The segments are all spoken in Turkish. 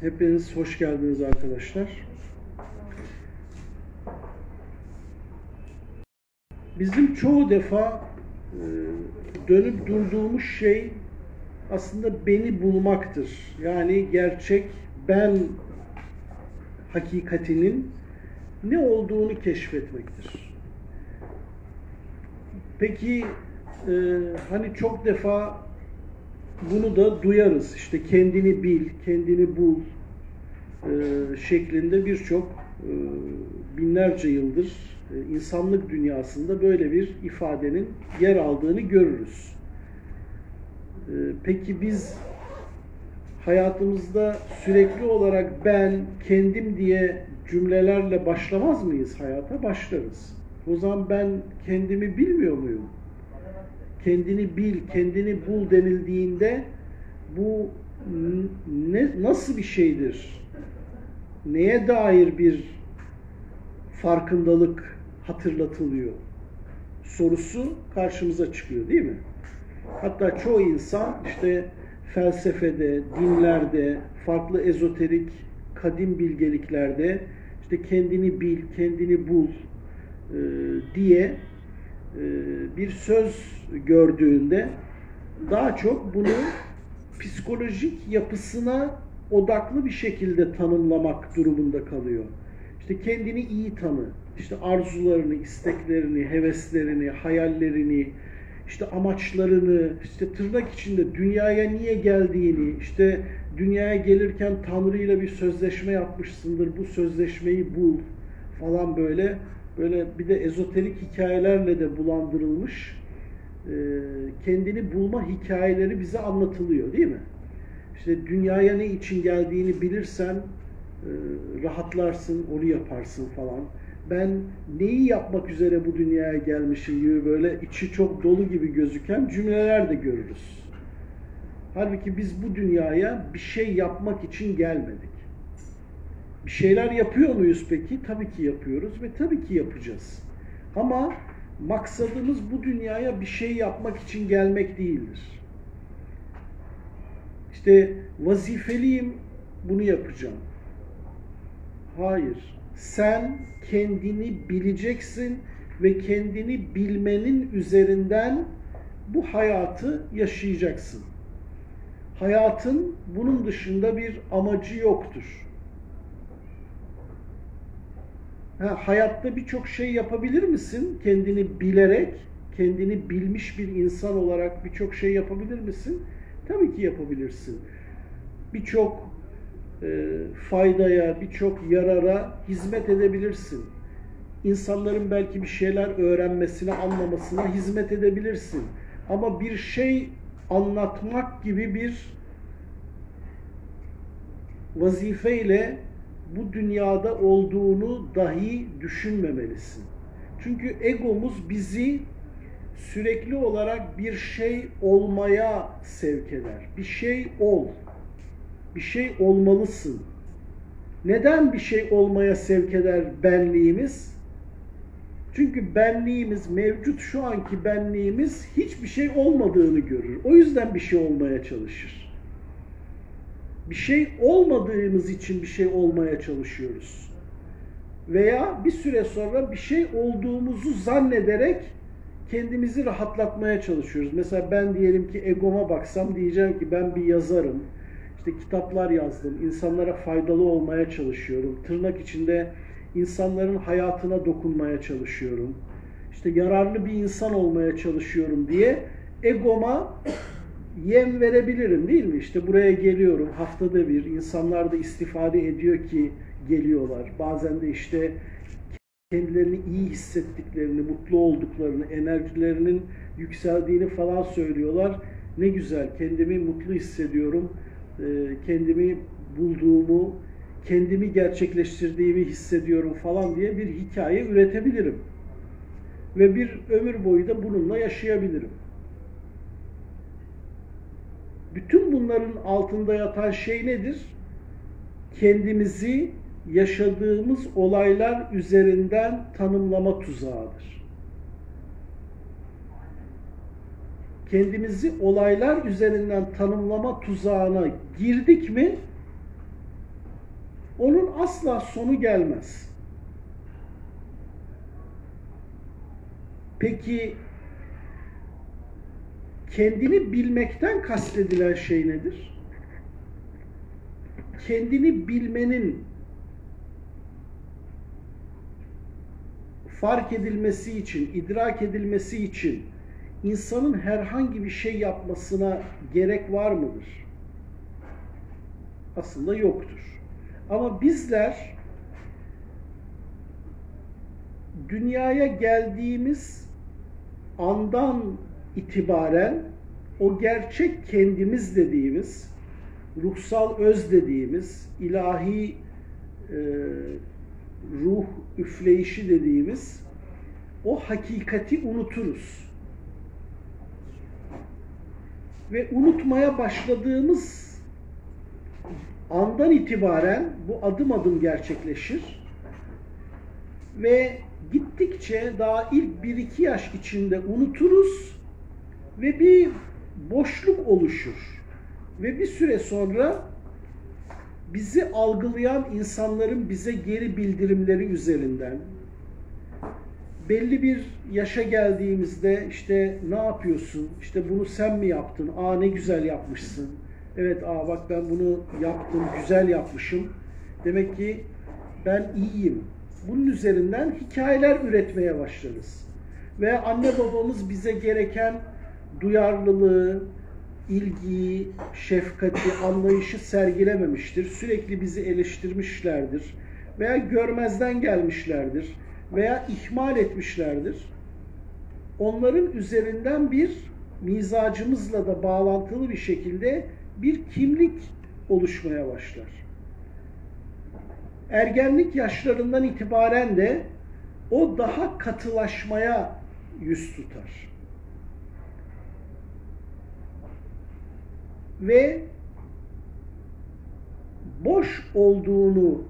Hepiniz hoş geldiniz arkadaşlar. Bizim çoğu defa e, dönüp durduğumuz şey aslında beni bulmaktır. Yani gerçek ben hakikatinin ne olduğunu keşfetmektir. Peki e, hani çok defa bunu da duyarız. İşte kendini bil, kendini bul e, şeklinde birçok e, binlerce yıldır e, insanlık dünyasında böyle bir ifadenin yer aldığını görürüz. E, peki biz hayatımızda sürekli olarak ben, kendim diye cümlelerle başlamaz mıyız hayata? Başlarız. O zaman ben kendimi bilmiyor muyum? Kendini bil, kendini bul denildiğinde bu ne, nasıl bir şeydir? Neye dair bir farkındalık hatırlatılıyor? Sorusu karşımıza çıkıyor değil mi? Hatta çoğu insan işte felsefede, dinlerde, farklı ezoterik, kadim bilgeliklerde işte kendini bil, kendini bul e, diye bir söz gördüğünde daha çok bunu psikolojik yapısına odaklı bir şekilde tanımlamak durumunda kalıyor. İşte kendini iyi tanı, işte arzularını, isteklerini, heveslerini, hayallerini, işte amaçlarını, işte tırnak içinde dünyaya niye geldiğini, işte dünyaya gelirken Tanrı ile bir sözleşme yapmışsındır, bu sözleşmeyi bul falan böyle böyle bir de ezoterik hikayelerle de bulandırılmış e, kendini bulma hikayeleri bize anlatılıyor değil mi? İşte dünyaya ne için geldiğini bilirsen e, rahatlarsın, onu yaparsın falan. Ben neyi yapmak üzere bu dünyaya gelmişim gibi böyle içi çok dolu gibi gözüken cümleler de görürüz. Halbuki biz bu dünyaya bir şey yapmak için gelmedik. Bir şeyler yapıyor muyuz peki? Tabii ki yapıyoruz ve tabii ki yapacağız. Ama maksadımız bu dünyaya bir şey yapmak için gelmek değildir. İşte vazifeliyim, bunu yapacağım. Hayır. Sen kendini bileceksin ve kendini bilmenin üzerinden bu hayatı yaşayacaksın. Hayatın bunun dışında bir amacı yoktur. Ha, hayatta birçok şey yapabilir misin? Kendini bilerek, kendini bilmiş bir insan olarak birçok şey yapabilir misin? Tabii ki yapabilirsin. Birçok e, faydaya, birçok yarara hizmet edebilirsin. İnsanların belki bir şeyler öğrenmesine, anlamasına hizmet edebilirsin. Ama bir şey anlatmak gibi bir vazifeyle bu dünyada olduğunu dahi düşünmemelisin. Çünkü egomuz bizi sürekli olarak bir şey olmaya sevk eder. Bir şey ol. Bir şey olmalısın. Neden bir şey olmaya sevk eder benliğimiz? Çünkü benliğimiz, mevcut şu anki benliğimiz hiçbir şey olmadığını görür. O yüzden bir şey olmaya çalışır bir şey olmadığımız için bir şey olmaya çalışıyoruz. Veya bir süre sonra bir şey olduğumuzu zannederek kendimizi rahatlatmaya çalışıyoruz. Mesela ben diyelim ki egoma baksam diyeceğim ki ben bir yazarım. İşte kitaplar yazdım. insanlara faydalı olmaya çalışıyorum. Tırnak içinde insanların hayatına dokunmaya çalışıyorum. İşte yararlı bir insan olmaya çalışıyorum diye egoma yem verebilirim değil mi? İşte buraya geliyorum haftada bir. insanlar da istifade ediyor ki geliyorlar. Bazen de işte kendilerini iyi hissettiklerini, mutlu olduklarını, enerjilerinin yükseldiğini falan söylüyorlar. Ne güzel, kendimi mutlu hissediyorum, ee, kendimi bulduğumu, kendimi gerçekleştirdiğimi hissediyorum falan diye bir hikaye üretebilirim. Ve bir ömür boyu da bununla yaşayabilirim. Bütün bunların altında yatan şey nedir? Kendimizi yaşadığımız olaylar üzerinden tanımlama tuzağıdır. Kendimizi olaylar üzerinden tanımlama tuzağına girdik mi onun asla sonu gelmez. Peki kendini bilmekten kastedilen şey nedir? Kendini bilmenin fark edilmesi için, idrak edilmesi için insanın herhangi bir şey yapmasına gerek var mıdır? Aslında yoktur. Ama bizler dünyaya geldiğimiz andan itibaren o gerçek kendimiz dediğimiz, ruhsal öz dediğimiz, ilahi e, ruh üfleyişi dediğimiz o hakikati unuturuz. Ve unutmaya başladığımız andan itibaren bu adım adım gerçekleşir. Ve gittikçe daha ilk 1-2 yaş içinde unuturuz ve bir boşluk oluşur. Ve bir süre sonra bizi algılayan insanların bize geri bildirimleri üzerinden belli bir yaşa geldiğimizde işte ne yapıyorsun? İşte bunu sen mi yaptın? Aa ne güzel yapmışsın. Evet aa bak ben bunu yaptım, güzel yapmışım. Demek ki ben iyiyim. Bunun üzerinden hikayeler üretmeye başlarız. Ve anne babamız bize gereken duyarlılığı, ilgiyi, şefkati, anlayışı sergilememiştir. Sürekli bizi eleştirmişlerdir veya görmezden gelmişlerdir veya ihmal etmişlerdir. Onların üzerinden bir mizacımızla da bağlantılı bir şekilde bir kimlik oluşmaya başlar. Ergenlik yaşlarından itibaren de o daha katılaşmaya yüz tutar. Ve boş olduğunu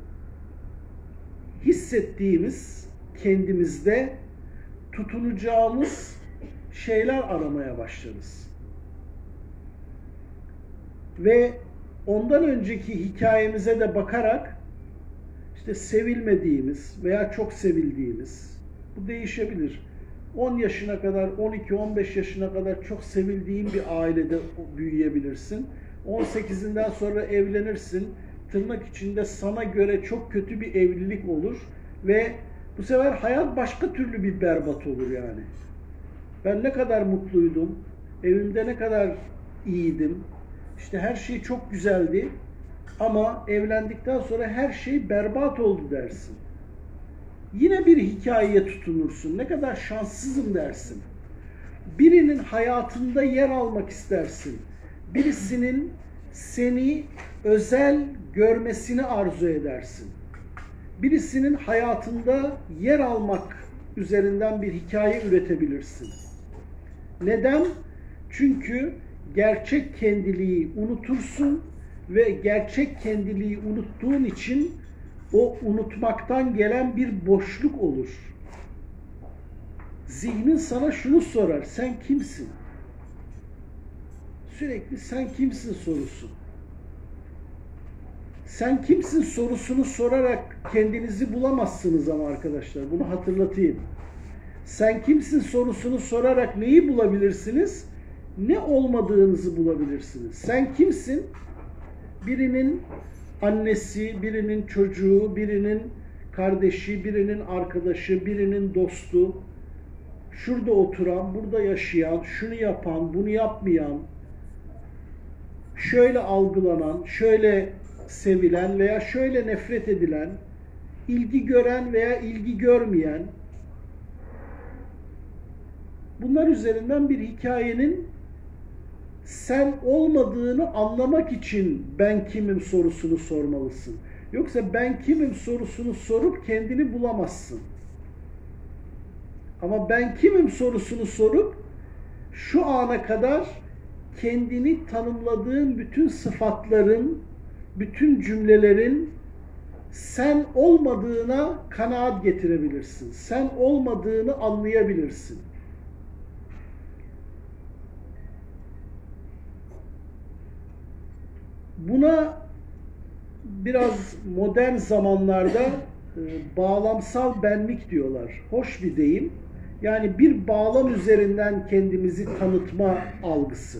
hissettiğimiz kendimizde tutunacağımız şeyler aramaya başlarız. Ve ondan önceki hikayemize de bakarak işte sevilmediğimiz veya çok sevildiğimiz bu değişebilir. 10 yaşına kadar, 12-15 yaşına kadar çok sevildiğin bir ailede büyüyebilirsin. 18'inden sonra evlenirsin. Tırnak içinde sana göre çok kötü bir evlilik olur ve bu sefer hayat başka türlü bir berbat olur yani. Ben ne kadar mutluydum, evimde ne kadar iyiydim, işte her şey çok güzeldi ama evlendikten sonra her şey berbat oldu dersin. Yine bir hikayeye tutunursun. Ne kadar şanssızım dersin. Birinin hayatında yer almak istersin. Birisinin seni özel görmesini arzu edersin. Birisinin hayatında yer almak üzerinden bir hikaye üretebilirsin. Neden? Çünkü gerçek kendiliği unutursun ve gerçek kendiliği unuttuğun için o unutmaktan gelen bir boşluk olur. Zihnin sana şunu sorar. Sen kimsin? Sürekli sen kimsin sorusu. Sen kimsin sorusunu sorarak kendinizi bulamazsınız ama arkadaşlar. Bunu hatırlatayım. Sen kimsin sorusunu sorarak neyi bulabilirsiniz? Ne olmadığınızı bulabilirsiniz. Sen kimsin? Birinin annesi, birinin çocuğu, birinin kardeşi, birinin arkadaşı, birinin dostu, şurada oturan, burada yaşayan, şunu yapan, bunu yapmayan, şöyle algılanan, şöyle sevilen veya şöyle nefret edilen, ilgi gören veya ilgi görmeyen, bunlar üzerinden bir hikayenin sen olmadığını anlamak için ben kimim sorusunu sormalısın. Yoksa ben kimim sorusunu sorup kendini bulamazsın. Ama ben kimim sorusunu sorup şu ana kadar kendini tanımladığın bütün sıfatların, bütün cümlelerin sen olmadığına kanaat getirebilirsin. Sen olmadığını anlayabilirsin. Buna biraz modern zamanlarda e, bağlamsal benlik diyorlar. Hoş bir deyim. Yani bir bağlam üzerinden kendimizi tanıtma algısı.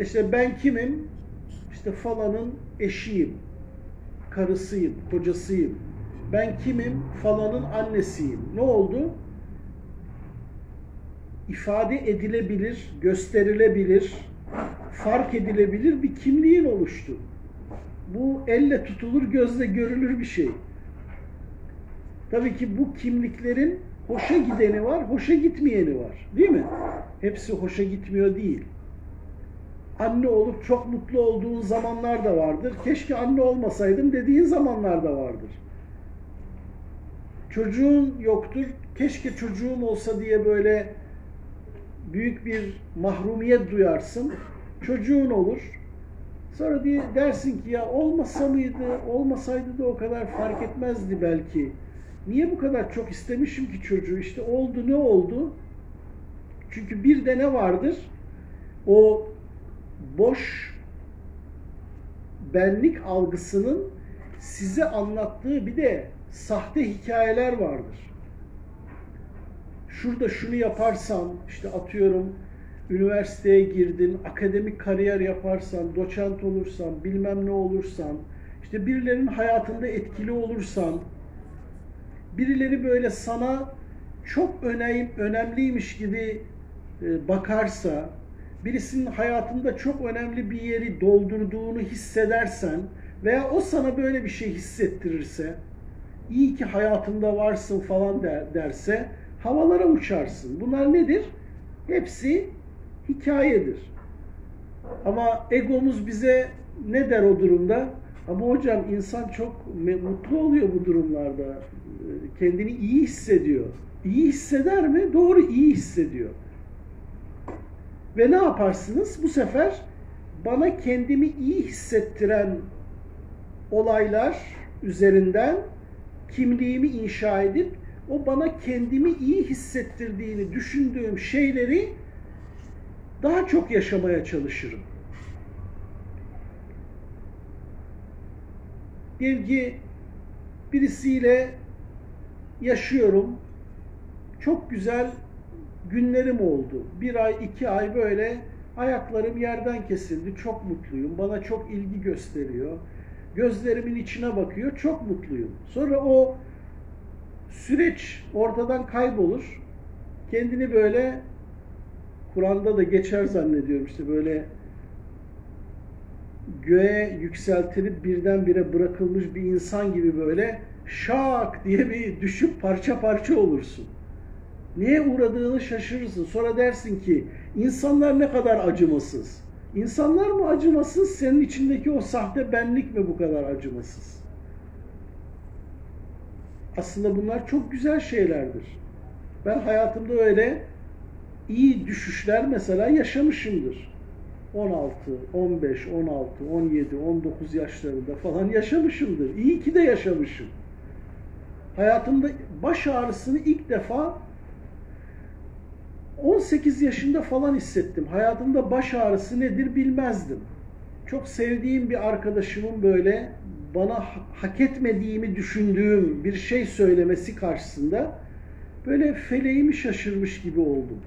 İşte ben kimim? İşte falanın eşiyim, karısıyım, kocasıyım. Ben kimim? Falanın annesiyim. Ne oldu? İfade edilebilir, gösterilebilir, fark edilebilir bir kimliğin oluştu. Bu elle tutulur, gözle görülür bir şey. Tabii ki bu kimliklerin hoşa gideni var, hoşa gitmeyeni var. Değil mi? Hepsi hoşa gitmiyor değil. Anne olup çok mutlu olduğun zamanlar da vardır. Keşke anne olmasaydım dediğin zamanlar da vardır. Çocuğun yoktur. Keşke çocuğum olsa diye böyle büyük bir mahrumiyet duyarsın. Çocuğun olur. Sonra bir dersin ki ya olmasa mıydı, olmasaydı da o kadar fark etmezdi belki. Niye bu kadar çok istemişim ki çocuğu? İşte oldu ne oldu? Çünkü bir de ne vardır? O boş benlik algısının size anlattığı bir de sahte hikayeler vardır şurada şunu yaparsan, işte atıyorum üniversiteye girdin, akademik kariyer yaparsan, doçent olursan, bilmem ne olursan, işte birilerinin hayatında etkili olursan, birileri böyle sana çok önemli, önemliymiş gibi e, bakarsa, birisinin hayatında çok önemli bir yeri doldurduğunu hissedersen veya o sana böyle bir şey hissettirirse, iyi ki hayatında varsın falan der, derse, havalara uçarsın. Bunlar nedir? Hepsi hikayedir. Ama egomuz bize ne der o durumda? Ama hocam insan çok mutlu oluyor bu durumlarda. Kendini iyi hissediyor. İyi hisseder mi? Doğru iyi hissediyor. Ve ne yaparsınız? Bu sefer bana kendimi iyi hissettiren olaylar üzerinden kimliğimi inşa edip o bana kendimi iyi hissettirdiğini düşündüğüm şeyleri daha çok yaşamaya çalışırım. Diyelim birisiyle yaşıyorum. Çok güzel günlerim oldu. Bir ay, iki ay böyle ayaklarım yerden kesildi. Çok mutluyum. Bana çok ilgi gösteriyor. Gözlerimin içine bakıyor. Çok mutluyum. Sonra o süreç ortadan kaybolur. Kendini böyle Kur'an'da da geçer zannediyorum işte böyle göğe yükseltilip birdenbire bırakılmış bir insan gibi böyle şak diye bir düşüp parça parça olursun. Neye uğradığını şaşırırsın. Sonra dersin ki insanlar ne kadar acımasız. İnsanlar mı acımasız? Senin içindeki o sahte benlik mi bu kadar acımasız? Aslında bunlar çok güzel şeylerdir. Ben hayatımda öyle iyi düşüşler mesela yaşamışımdır. 16, 15, 16, 17, 19 yaşlarında falan yaşamışımdır. İyi ki de yaşamışım. Hayatımda baş ağrısını ilk defa 18 yaşında falan hissettim. Hayatımda baş ağrısı nedir bilmezdim. Çok sevdiğim bir arkadaşımın böyle bana hak etmediğimi düşündüğüm bir şey söylemesi karşısında böyle feleğimi şaşırmış gibi oldum.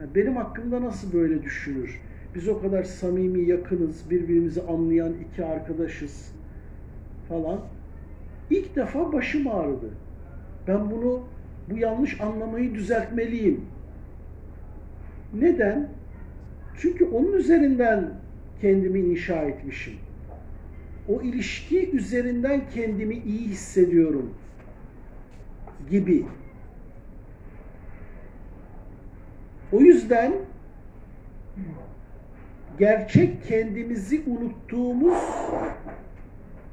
Yani benim hakkımda nasıl böyle düşünür? Biz o kadar samimi, yakınız, birbirimizi anlayan iki arkadaşız falan. İlk defa başım ağrıdı. Ben bunu, bu yanlış anlamayı düzeltmeliyim. Neden? Çünkü onun üzerinden kendimi inşa etmişim o ilişki üzerinden kendimi iyi hissediyorum gibi. O yüzden gerçek kendimizi unuttuğumuz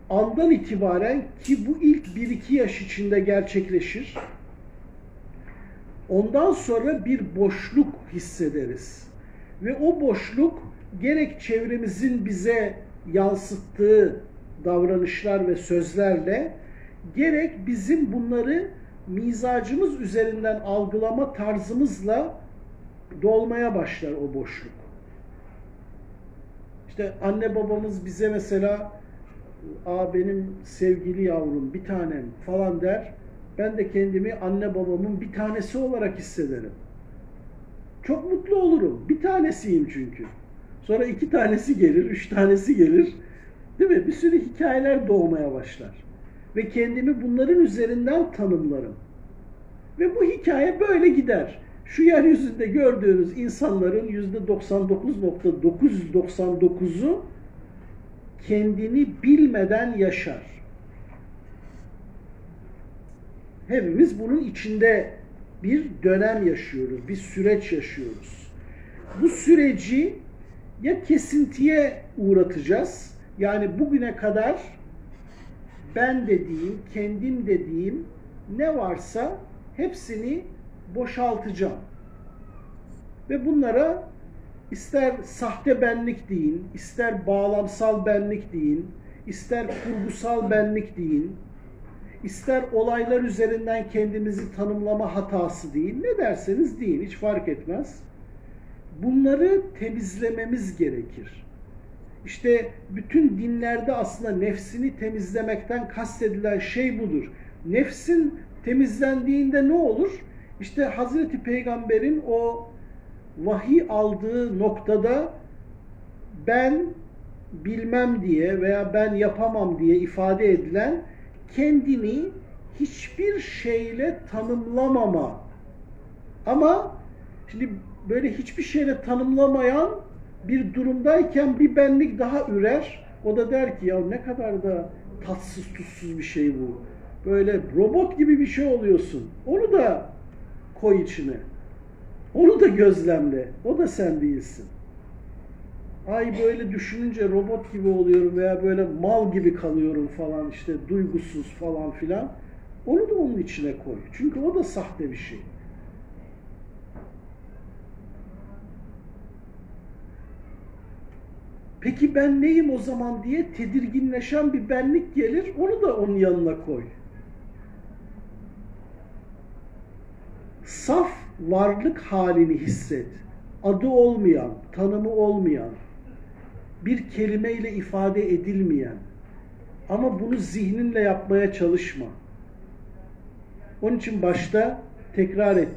andan itibaren ki bu ilk 1-2 yaş içinde gerçekleşir. Ondan sonra bir boşluk hissederiz. Ve o boşluk gerek çevremizin bize yansıttığı davranışlar ve sözlerle gerek bizim bunları mizacımız üzerinden algılama tarzımızla dolmaya başlar o boşluk. İşte anne babamız bize mesela Aa benim sevgili yavrum bir tanem falan der. Ben de kendimi anne babamın bir tanesi olarak hissederim. Çok mutlu olurum. Bir tanesiyim çünkü. Sonra iki tanesi gelir, üç tanesi gelir. Değil mi? Bir sürü hikayeler doğmaya başlar. Ve kendimi bunların üzerinden tanımlarım. Ve bu hikaye böyle gider. Şu yeryüzünde gördüğünüz insanların yüzde 99.999'u kendini bilmeden yaşar. Hepimiz bunun içinde bir dönem yaşıyoruz, bir süreç yaşıyoruz. Bu süreci ya kesintiye uğratacağız, yani bugüne kadar ben dediğim, kendim dediğim ne varsa hepsini boşaltacağım. Ve bunlara ister sahte benlik deyin, ister bağlamsal benlik deyin, ister kurgusal benlik deyin, ister olaylar üzerinden kendimizi tanımlama hatası deyin, ne derseniz deyin, hiç fark etmez. Bunları temizlememiz gerekir. İşte bütün dinlerde aslında nefsini temizlemekten kastedilen şey budur. Nefsin temizlendiğinde ne olur? İşte Hazreti Peygamber'in o vahiy aldığı noktada ben bilmem diye veya ben yapamam diye ifade edilen kendini hiçbir şeyle tanımlamama. Ama şimdi böyle hiçbir şeyle tanımlamayan bir durumdayken bir benlik daha ürer. O da der ki ya ne kadar da tatsız tuzsuz bir şey bu. Böyle robot gibi bir şey oluyorsun. Onu da koy içine. Onu da gözlemle. O da sen değilsin. Ay böyle düşününce robot gibi oluyorum veya böyle mal gibi kalıyorum falan işte duygusuz falan filan. Onu da onun içine koy. Çünkü o da sahte bir şey. Peki ben neyim o zaman diye tedirginleşen bir benlik gelir. Onu da onun yanına koy. Saf varlık halini hisset. Adı olmayan, tanımı olmayan, bir kelimeyle ifade edilmeyen ama bunu zihninle yapmaya çalışma. Onun için başta tekrar et.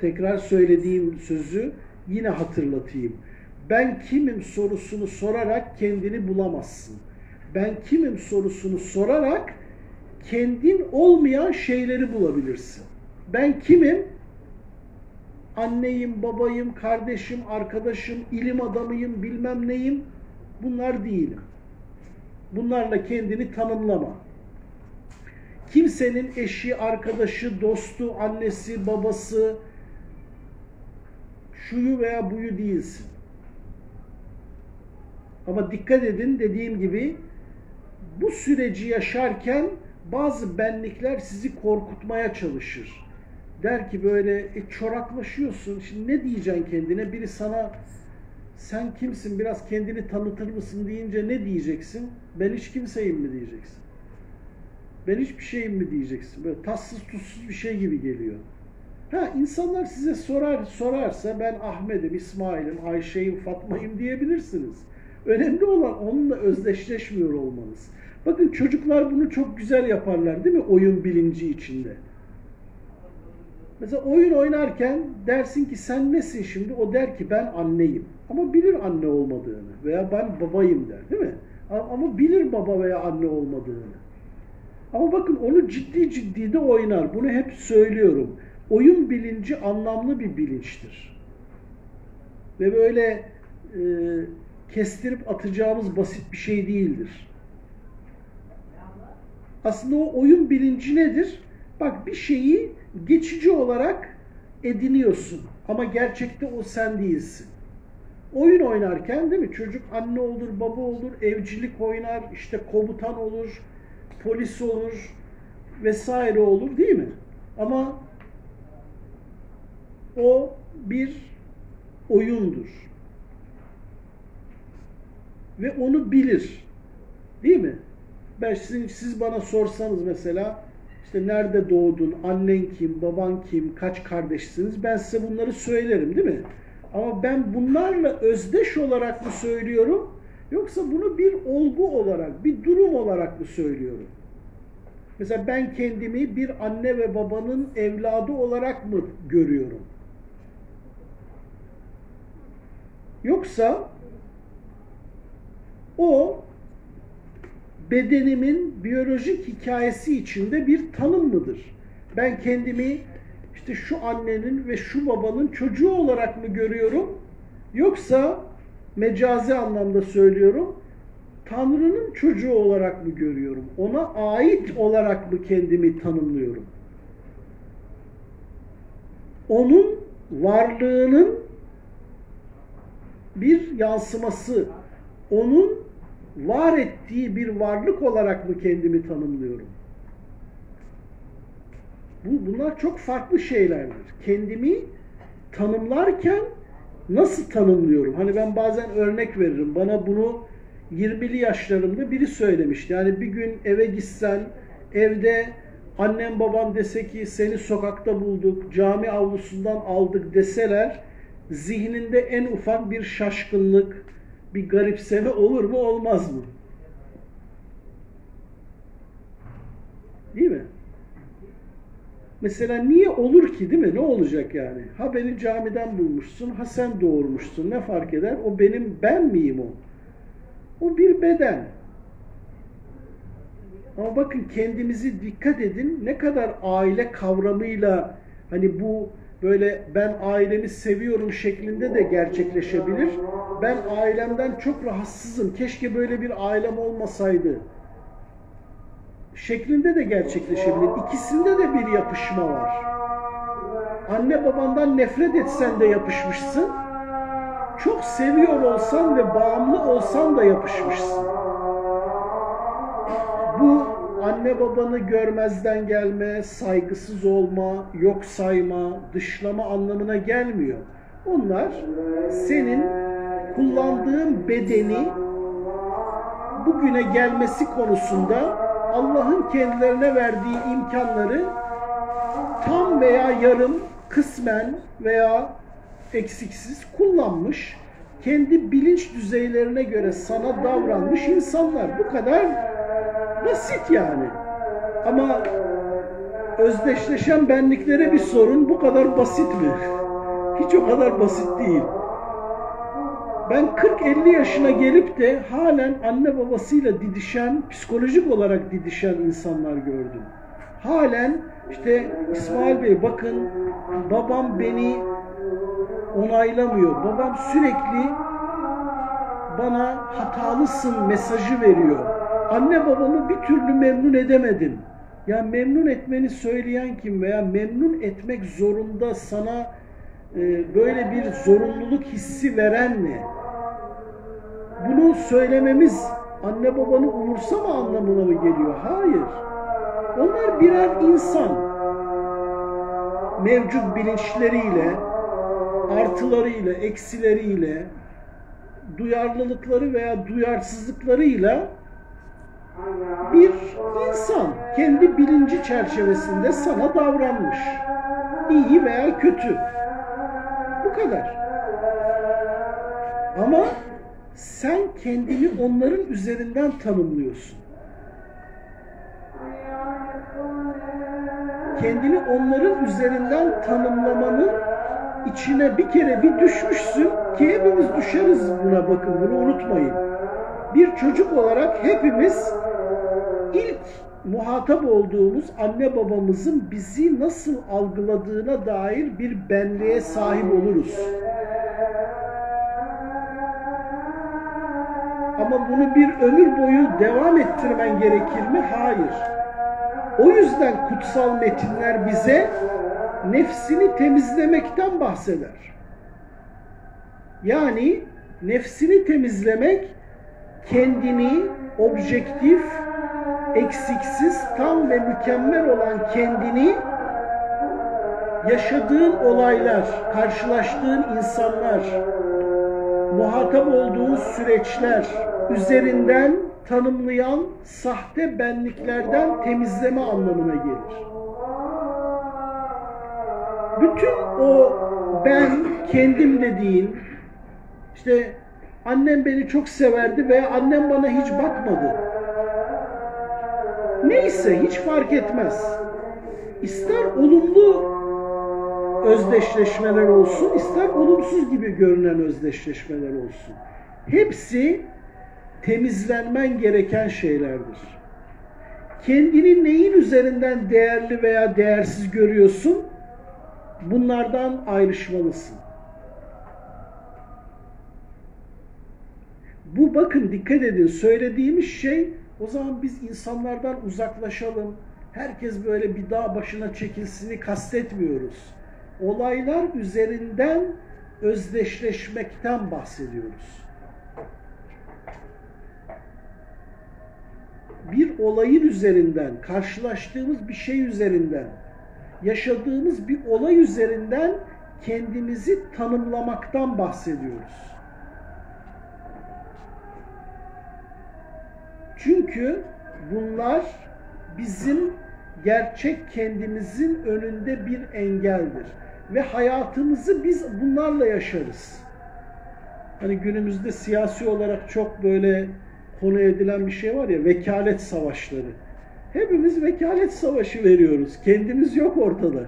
Tekrar söylediğim sözü yine hatırlatayım. Ben kimim sorusunu sorarak kendini bulamazsın. Ben kimim sorusunu sorarak kendin olmayan şeyleri bulabilirsin. Ben kimim? Anneyim, babayım, kardeşim, arkadaşım, ilim adamıyım, bilmem neyim. Bunlar değilim. Bunlarla kendini tanımlama. Kimsenin eşi, arkadaşı, dostu, annesi, babası, şuyu veya buyu değilsin. Ama dikkat edin dediğim gibi bu süreci yaşarken bazı benlikler sizi korkutmaya çalışır. Der ki böyle e, çoraklaşıyorsun. Şimdi ne diyeceksin kendine? Biri sana sen kimsin biraz kendini tanıtır mısın deyince ne diyeceksin? Ben hiç kimseyim mi diyeceksin? Ben hiçbir şeyim mi diyeceksin? Böyle tatsız tuzsuz bir şey gibi geliyor. Ha insanlar size sorar sorarsa ben Ahmet'im, İsmail'im, Ayşe'yim, Fatma'yım diyebilirsiniz. Önemli olan onunla özdeşleşmiyor olmanız. Bakın çocuklar bunu çok güzel yaparlar değil mi? Oyun bilinci içinde. Mesela oyun oynarken dersin ki sen nesin şimdi? O der ki ben anneyim. Ama bilir anne olmadığını veya ben babayım der değil mi? Ama bilir baba veya anne olmadığını. Ama bakın onu ciddi ciddi de oynar. Bunu hep söylüyorum. Oyun bilinci anlamlı bir bilinçtir. Ve böyle e, kestirip atacağımız basit bir şey değildir. Aslında o oyun bilinci nedir? Bak bir şeyi geçici olarak ediniyorsun ama gerçekte o sen değilsin. Oyun oynarken değil mi? Çocuk anne olur, baba olur, evcilik oynar, işte komutan olur, polis olur vesaire olur değil mi? Ama o bir oyundur ve onu bilir. Değil mi? Ben sizin, siz bana sorsanız mesela işte nerede doğdun, annen kim, baban kim, kaç kardeşsiniz ben size bunları söylerim değil mi? Ama ben bunlarla özdeş olarak mı söylüyorum? Yoksa bunu bir olgu olarak, bir durum olarak mı söylüyorum? Mesela ben kendimi bir anne ve babanın evladı olarak mı görüyorum? Yoksa o bedenimin biyolojik hikayesi içinde bir tanım mıdır? Ben kendimi işte şu annenin ve şu babanın çocuğu olarak mı görüyorum? Yoksa mecazi anlamda söylüyorum, Tanrı'nın çocuğu olarak mı görüyorum? Ona ait olarak mı kendimi tanımlıyorum? Onun varlığının bir yansıması, onun var ettiği bir varlık olarak mı kendimi tanımlıyorum? Bu, bunlar çok farklı şeylerdir. Kendimi tanımlarken nasıl tanımlıyorum? Hani ben bazen örnek veririm. Bana bunu 20'li yaşlarımda biri söylemişti. Yani bir gün eve gitsen, evde annem babam dese ki seni sokakta bulduk, cami avlusundan aldık deseler, zihninde en ufak bir şaşkınlık, bir garipseme olur mu olmaz mı? Değil mi? Mesela niye olur ki değil mi? Ne olacak yani? Ha beni camiden bulmuşsun, ha sen doğurmuşsun. Ne fark eder? O benim ben miyim o? O bir beden. Ama bakın kendimizi dikkat edin ne kadar aile kavramıyla hani bu böyle ben ailemi seviyorum şeklinde de gerçekleşebilir. Ben ailemden çok rahatsızım. Keşke böyle bir ailem olmasaydı şeklinde de gerçekleşebilir. İkisinde de bir yapışma var. Anne babandan nefret etsen de yapışmışsın. Çok seviyor olsan ve bağımlı olsan da yapışmışsın. Bu anne babanı görmezden gelme, saygısız olma, yok sayma, dışlama anlamına gelmiyor. Onlar senin kullandığın bedeni bugüne gelmesi konusunda Allah'ın kendilerine verdiği imkanları tam veya yarım, kısmen veya eksiksiz kullanmış, kendi bilinç düzeylerine göre sana davranmış insanlar. Bu kadar basit yani. Ama özdeşleşen benliklere bir sorun bu kadar basit mi? Hiç o kadar basit değil. Ben 40-50 yaşına gelip de halen anne babasıyla didişen, psikolojik olarak didişen insanlar gördüm. Halen işte İsmail Bey bakın babam beni onaylamıyor. Babam sürekli bana hatalısın mesajı veriyor. Anne babamı bir türlü memnun edemedim. Ya memnun etmeni söyleyen kim veya memnun etmek zorunda sana e, böyle bir zorunluluk hissi veren ne? Bunu söylememiz anne babanı umursama anlamına mı geliyor? Hayır. Onlar birer insan. Mevcut bilinçleriyle, artılarıyla, eksileriyle, duyarlılıkları veya duyarsızlıklarıyla bir insan kendi bilinci çerçevesinde sana davranmış. İyi veya kötü. Bu kadar. Ama sen kendini onların üzerinden tanımlıyorsun. Kendini onların üzerinden tanımlamanın içine bir kere bir düşmüşsün ki hepimiz düşeriz buna bakın bunu unutmayın. Bir çocuk olarak hepimiz ilk muhatap olduğumuz anne babamızın bizi nasıl algıladığına dair bir benliğe sahip oluruz. Ama bunu bir ömür boyu devam ettirmen gerekir mi? Hayır. O yüzden kutsal metinler bize nefsini temizlemekten bahseder. Yani nefsini temizlemek kendini objektif, eksiksiz, tam ve mükemmel olan kendini yaşadığın olaylar, karşılaştığın insanlar, muhatap olduğun süreçler üzerinden tanımlayan sahte benliklerden temizleme anlamına gelir. Bütün o ben kendim dediğin işte annem beni çok severdi veya annem bana hiç bakmadı. Neyse hiç fark etmez. İster olumlu özdeşleşmeler olsun, ister olumsuz gibi görünen özdeşleşmeler olsun. Hepsi temizlenmen gereken şeylerdir. Kendini neyin üzerinden değerli veya değersiz görüyorsun? Bunlardan ayrışmalısın. Bu bakın dikkat edin söylediğimiz şey o zaman biz insanlardan uzaklaşalım. Herkes böyle bir dağ başına çekilsini kastetmiyoruz. Olaylar üzerinden özdeşleşmekten bahsediyoruz. Bir olayın üzerinden, karşılaştığımız bir şey üzerinden, yaşadığımız bir olay üzerinden kendimizi tanımlamaktan bahsediyoruz. Çünkü bunlar bizim gerçek kendimizin önünde bir engeldir. Ve hayatımızı biz bunlarla yaşarız. Hani günümüzde siyasi olarak çok böyle konu edilen bir şey var ya vekalet savaşları. Hepimiz vekalet savaşı veriyoruz. Kendimiz yok ortada.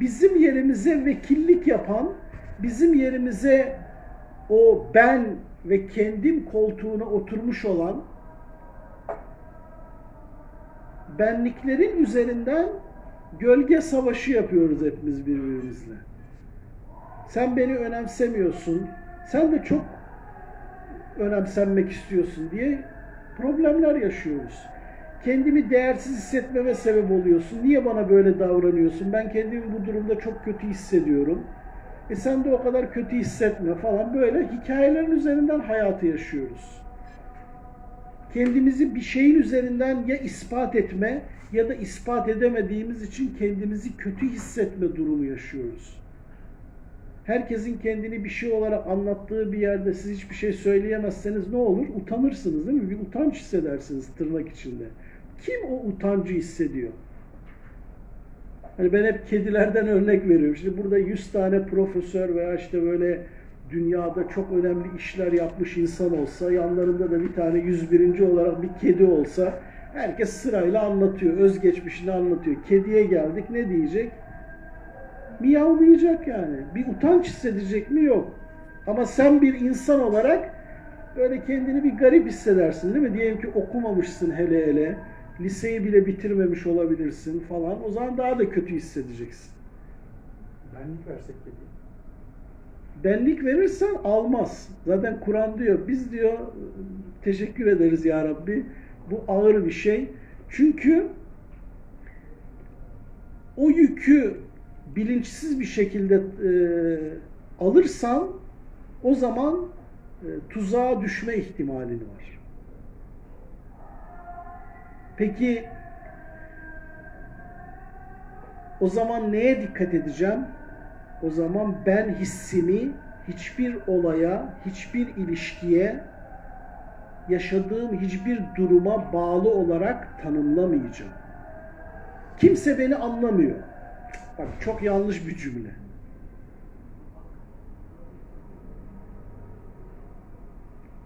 Bizim yerimize vekillik yapan, bizim yerimize o ben ve kendim koltuğuna oturmuş olan benliklerin üzerinden gölge savaşı yapıyoruz hepimiz birbirimizle. Sen beni önemsemiyorsun, sen de çok önemsenmek istiyorsun diye problemler yaşıyoruz. Kendimi değersiz hissetmeme sebep oluyorsun. Niye bana böyle davranıyorsun? Ben kendimi bu durumda çok kötü hissediyorum. E sen de o kadar kötü hissetme falan böyle hikayelerin üzerinden hayatı yaşıyoruz. Kendimizi bir şeyin üzerinden ya ispat etme ya da ispat edemediğimiz için kendimizi kötü hissetme durumu yaşıyoruz. Herkesin kendini bir şey olarak anlattığı bir yerde siz hiçbir şey söyleyemezseniz ne olur? Utanırsınız değil mi? Bir utanç hissedersiniz tırnak içinde. Kim o utancı hissediyor? Hani ben hep kedilerden örnek veriyorum. Şimdi burada 100 tane profesör veya işte böyle dünyada çok önemli işler yapmış insan olsa, yanlarında da bir tane 101. olarak bir kedi olsa herkes sırayla anlatıyor, özgeçmişini anlatıyor. Kediye geldik ne diyecek? Miyavlayacak yani. Bir utanç hissedecek mi? Yok. Ama sen bir insan olarak böyle kendini bir garip hissedersin değil mi? Diyelim ki okumamışsın hele hele liseyi bile bitirmemiş olabilirsin falan. O zaman daha da kötü hissedeceksin. Benlik versek peki? Benlik verirsen almaz. Zaten Kur'an diyor, biz diyor teşekkür ederiz ya Rabbi. Bu ağır bir şey. Çünkü o yükü bilinçsiz bir şekilde e, alırsan o zaman e, tuzağa düşme ihtimalin var. Peki o zaman neye dikkat edeceğim? O zaman ben hissimi hiçbir olaya, hiçbir ilişkiye, yaşadığım hiçbir duruma bağlı olarak tanımlamayacağım. Kimse beni anlamıyor. Bak çok yanlış bir cümle.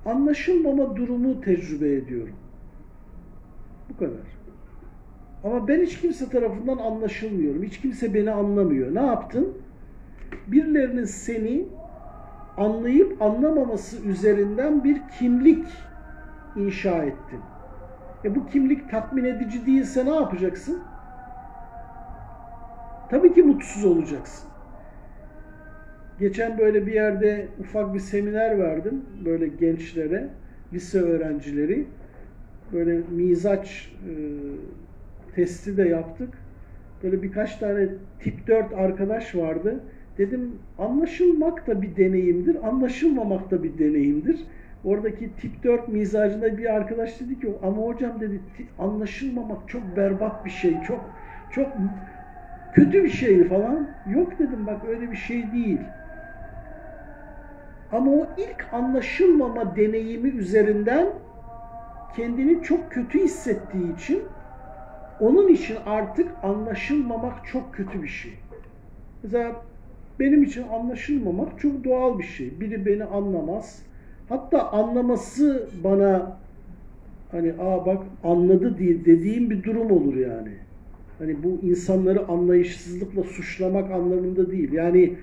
Anlaşılmama durumu tecrübe ediyorum. Bu kadar. Ama ben hiç kimse tarafından anlaşılmıyorum. Hiç kimse beni anlamıyor. Ne yaptın? Birilerinin seni anlayıp anlamaması üzerinden bir kimlik inşa ettin. E bu kimlik tatmin edici değilse ne yapacaksın? Tabii ki mutsuz olacaksın. Geçen böyle bir yerde ufak bir seminer verdim böyle gençlere, lise öğrencileri böyle mizaç e, testi de yaptık. Böyle birkaç tane tip 4 arkadaş vardı. Dedim anlaşılmak da bir deneyimdir, anlaşılmamak da bir deneyimdir. Oradaki tip 4 mizacında bir arkadaş dedi ki ama hocam dedi anlaşılmamak çok berbat bir şey, çok çok kötü bir şey falan. Yok dedim bak öyle bir şey değil. Ama o ilk anlaşılmama deneyimi üzerinden kendini çok kötü hissettiği için onun için artık anlaşılmamak çok kötü bir şey. Mesela benim için anlaşılmamak çok doğal bir şey. Biri beni anlamaz. Hatta anlaması bana hani aa bak anladı diye dediğim bir durum olur yani. Hani bu insanları anlayışsızlıkla suçlamak anlamında değil. Yani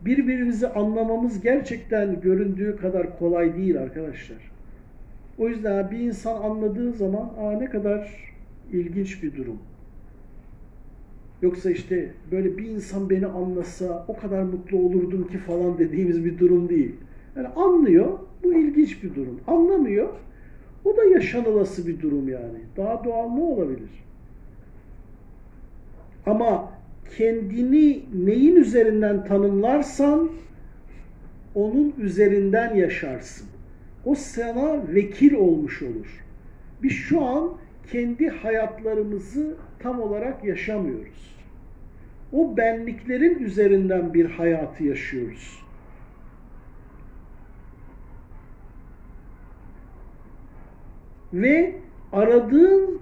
birbirimizi anlamamız gerçekten göründüğü kadar kolay değil arkadaşlar. O yüzden bir insan anladığı zaman aa ne kadar ilginç bir durum. Yoksa işte böyle bir insan beni anlasa o kadar mutlu olurdum ki falan dediğimiz bir durum değil. Yani anlıyor, bu ilginç bir durum. Anlamıyor, o da yaşanılası bir durum yani. Daha doğal ne olabilir? Ama kendini neyin üzerinden tanımlarsan onun üzerinden yaşarsın. O sana vekil olmuş olur. Biz şu an kendi hayatlarımızı tam olarak yaşamıyoruz. O benliklerin üzerinden bir hayatı yaşıyoruz. Ve aradığın,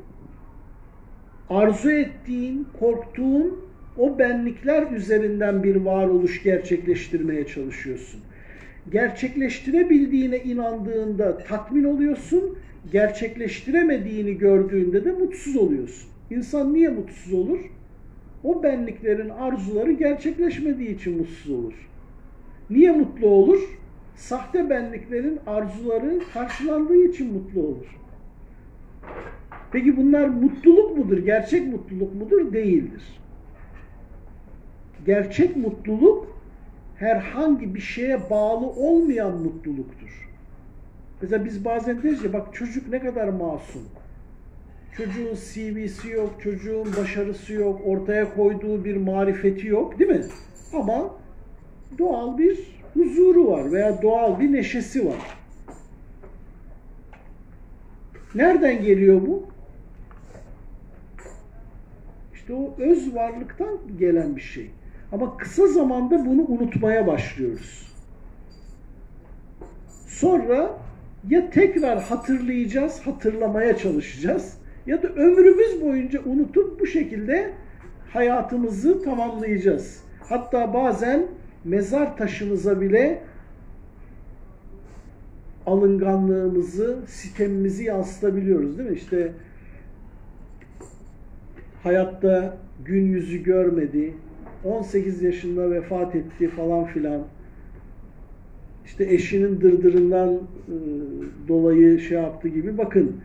arzu ettiğin, korktuğun o benlikler üzerinden bir varoluş gerçekleştirmeye çalışıyorsun. Gerçekleştirebildiğine inandığında tatmin oluyorsun, gerçekleştiremediğini gördüğünde de mutsuz oluyorsun. İnsan niye mutsuz olur? O benliklerin arzuları gerçekleşmediği için mutsuz olur. Niye mutlu olur? Sahte benliklerin arzuları karşılandığı için mutlu olur. Peki bunlar mutluluk mudur? Gerçek mutluluk mudur? Değildir. Gerçek mutluluk herhangi bir şeye bağlı olmayan mutluluktur. Mesela biz bazen deriz ya bak çocuk ne kadar masum. Çocuğun CV'si yok, çocuğun başarısı yok, ortaya koyduğu bir marifeti yok değil mi? Ama doğal bir huzuru var veya doğal bir neşesi var. Nereden geliyor bu? İşte o öz varlıktan gelen bir şey. Ama kısa zamanda bunu unutmaya başlıyoruz. Sonra ya tekrar hatırlayacağız, hatırlamaya çalışacağız ya da ömrümüz boyunca unutup bu şekilde hayatımızı tamamlayacağız. Hatta bazen mezar taşımıza bile alınganlığımızı, sitemimizi yansıtabiliyoruz değil mi? İşte hayatta gün yüzü görmedi, 18 yaşında vefat etti falan filan. İşte eşinin dırdırından e, dolayı şey yaptı gibi. Bakın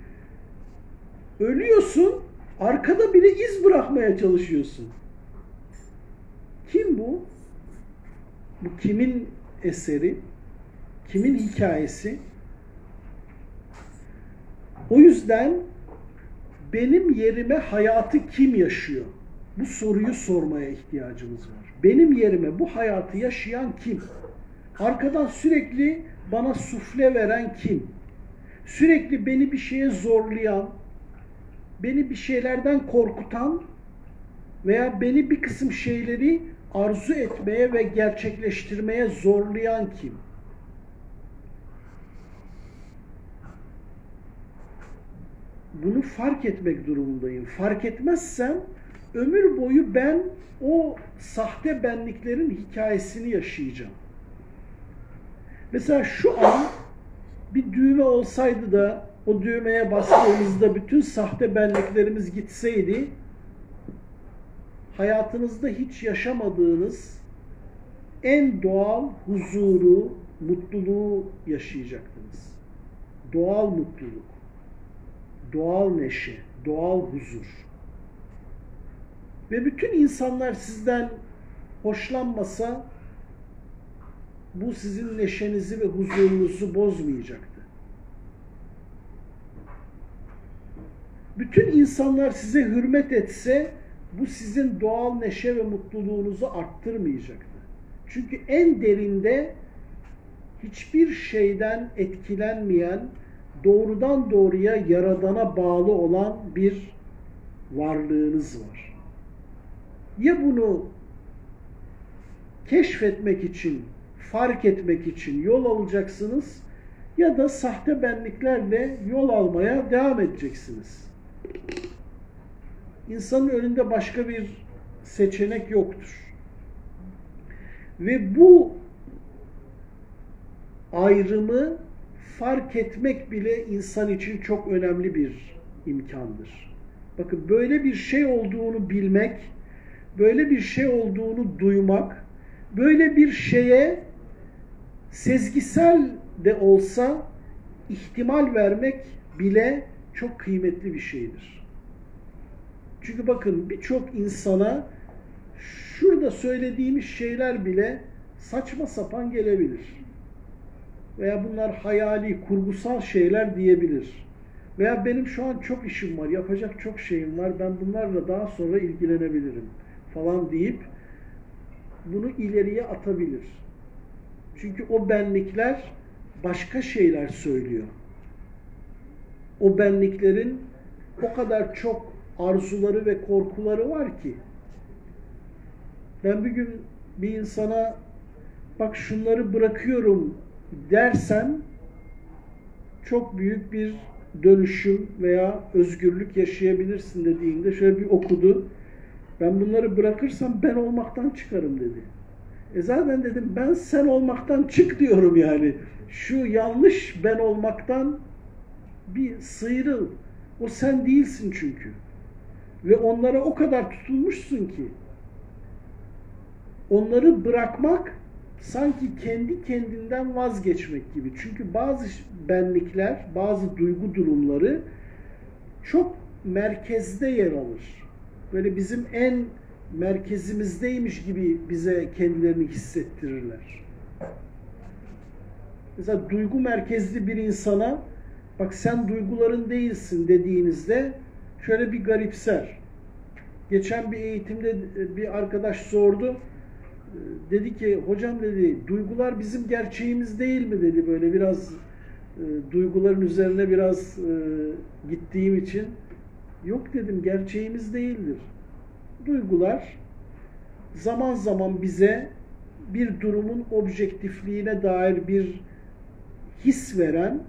ölüyorsun, arkada bile iz bırakmaya çalışıyorsun. Kim bu? Bu kimin eseri? Kimin hikayesi? O yüzden benim yerime hayatı kim yaşıyor? Bu soruyu sormaya ihtiyacımız var. Benim yerime bu hayatı yaşayan kim? Arkadan sürekli bana sufle veren kim? Sürekli beni bir şeye zorlayan, beni bir şeylerden korkutan veya beni bir kısım şeyleri arzu etmeye ve gerçekleştirmeye zorlayan kim? Bunu fark etmek durumundayım. Fark etmezsem ömür boyu ben o sahte benliklerin hikayesini yaşayacağım. Mesela şu an bir düğme olsaydı da o düğmeye bastığımızda bütün sahte benliklerimiz gitseydi hayatınızda hiç yaşamadığınız en doğal huzuru, mutluluğu yaşayacaktınız. Doğal mutluluk, doğal neşe, doğal huzur. Ve bütün insanlar sizden hoşlanmasa bu sizin neşenizi ve huzurunuzu bozmayacaktı. Bütün insanlar size hürmet etse bu sizin doğal neşe ve mutluluğunuzu arttırmayacaktı. Çünkü en derinde hiçbir şeyden etkilenmeyen, doğrudan doğruya yaradana bağlı olan bir varlığınız var. Ya bunu keşfetmek için, fark etmek için yol alacaksınız ya da sahte benliklerle yol almaya devam edeceksiniz. İnsanın önünde başka bir seçenek yoktur. Ve bu ayrımı fark etmek bile insan için çok önemli bir imkandır. Bakın böyle bir şey olduğunu bilmek, böyle bir şey olduğunu duymak, böyle bir şeye sezgisel de olsa ihtimal vermek bile çok kıymetli bir şeydir. Çünkü bakın birçok insana şurada söylediğimiz şeyler bile saçma sapan gelebilir. Veya bunlar hayali, kurgusal şeyler diyebilir. Veya benim şu an çok işim var, yapacak çok şeyim var, ben bunlarla daha sonra ilgilenebilirim falan deyip bunu ileriye atabilir. Çünkü o benlikler başka şeyler söylüyor. O benliklerin o kadar çok arzuları ve korkuları var ki ben bir gün bir insana bak şunları bırakıyorum dersen çok büyük bir dönüşüm veya özgürlük yaşayabilirsin dediğinde şöyle bir okudu. Ben bunları bırakırsam ben olmaktan çıkarım dedi. E zaten dedim ben sen olmaktan çık diyorum yani. Şu yanlış ben olmaktan bir sıyrıl. O sen değilsin çünkü. Ve onlara o kadar tutulmuşsun ki onları bırakmak sanki kendi kendinden vazgeçmek gibi. Çünkü bazı benlikler, bazı duygu durumları çok merkezde yer alır. Böyle bizim en merkezimizdeymiş gibi bize kendilerini hissettirirler. Mesela duygu merkezli bir insana bak sen duyguların değilsin dediğinizde şöyle bir garipser. Geçen bir eğitimde bir arkadaş sordu. Dedi ki hocam dedi duygular bizim gerçeğimiz değil mi dedi böyle biraz e, duyguların üzerine biraz e, gittiğim için yok dedim gerçeğimiz değildir. Duygular zaman zaman bize bir durumun objektifliğine dair bir his veren,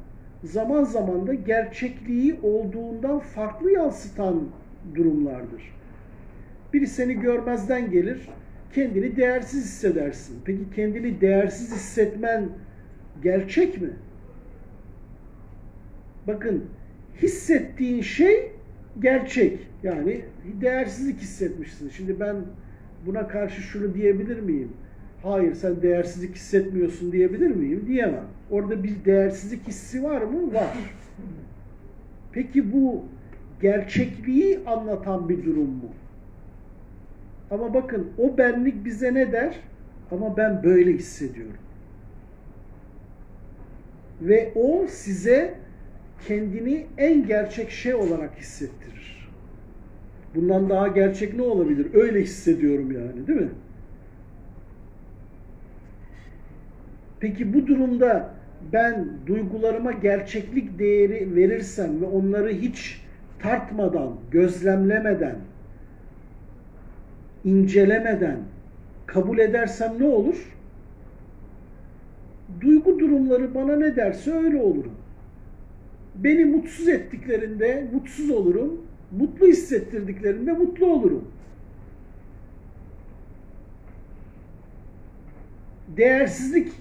zaman zaman da gerçekliği olduğundan farklı yansıtan durumlardır. Biri seni görmezden gelir, kendini değersiz hissedersin. Peki kendini değersiz hissetmen gerçek mi? Bakın, hissettiğin şey gerçek. Yani değersizlik hissetmişsin. Şimdi ben buna karşı şunu diyebilir miyim? Hayır sen değersizlik hissetmiyorsun diyebilir miyim? Diyemem. Orada bir değersizlik hissi var mı? Var. Peki bu gerçekliği anlatan bir durum mu? Ama bakın o benlik bize ne der? Ama ben böyle hissediyorum. Ve o size kendini en gerçek şey olarak hissettirir. Bundan daha gerçek ne olabilir? Öyle hissediyorum yani değil mi? Peki bu durumda ben duygularıma gerçeklik değeri verirsem ve onları hiç tartmadan, gözlemlemeden, incelemeden kabul edersem ne olur? Duygu durumları bana ne derse öyle olurum. Beni mutsuz ettiklerinde mutsuz olurum, mutlu hissettirdiklerinde mutlu olurum. Değersizlik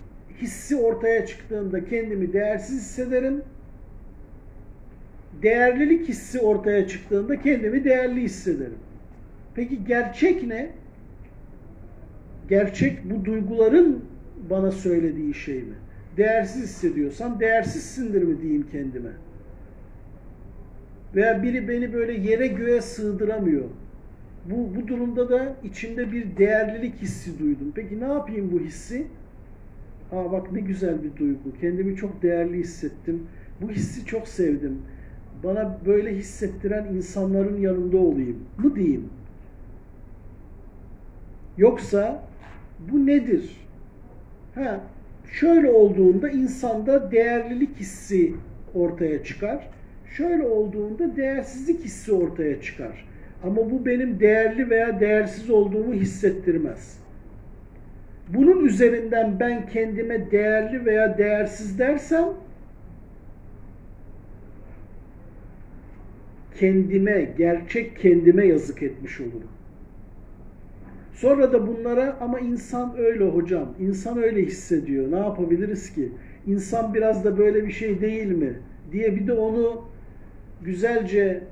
hissi ortaya çıktığında kendimi değersiz hissederim. Değerlilik hissi ortaya çıktığında kendimi değerli hissederim. Peki gerçek ne? Gerçek bu duyguların bana söylediği şey mi? Değersiz hissediyorsam değersizsindir mi diyeyim kendime? Veya biri beni böyle yere göğe sığdıramıyor. Bu, bu durumda da içimde bir değerlilik hissi duydum. Peki ne yapayım bu hissi? Aa bak ne güzel bir duygu. Kendimi çok değerli hissettim. Bu hissi çok sevdim. Bana böyle hissettiren insanların yanında olayım. Bu diyeyim. Yoksa bu nedir? Ha, şöyle olduğunda insanda değerlilik hissi ortaya çıkar. Şöyle olduğunda değersizlik hissi ortaya çıkar. Ama bu benim değerli veya değersiz olduğumu hissettirmez. Bunun üzerinden ben kendime değerli veya değersiz dersem kendime, gerçek kendime yazık etmiş olurum. Sonra da bunlara ama insan öyle hocam, insan öyle hissediyor. Ne yapabiliriz ki? İnsan biraz da böyle bir şey değil mi? diye bir de onu güzelce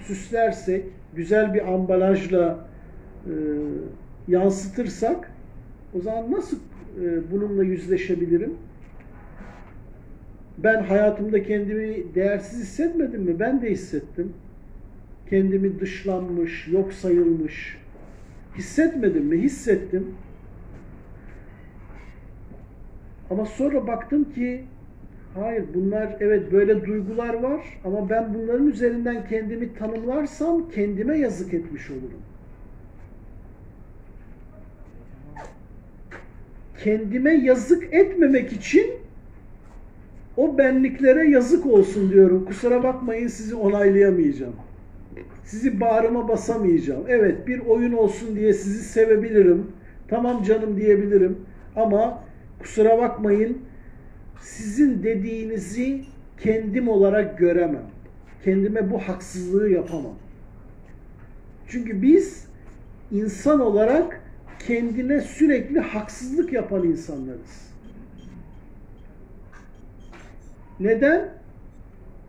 süslersek, güzel bir ambalajla e, yansıtırsak o zaman nasıl e, bununla yüzleşebilirim? Ben hayatımda kendimi değersiz hissetmedim mi? Ben de hissettim. Kendimi dışlanmış, yok sayılmış. Hissetmedim mi? Hissettim. Ama sonra baktım ki hayır bunlar evet böyle duygular var ama ben bunların üzerinden kendimi tanımlarsam kendime yazık etmiş olurum. Kendime yazık etmemek için o benliklere yazık olsun diyorum. Kusura bakmayın sizi onaylayamayacağım. Sizi bağrıma basamayacağım. Evet bir oyun olsun diye sizi sevebilirim. Tamam canım diyebilirim. Ama kusura bakmayın sizin dediğinizi kendim olarak göremem. Kendime bu haksızlığı yapamam. Çünkü biz insan olarak kendine sürekli haksızlık yapan insanlarız. Neden?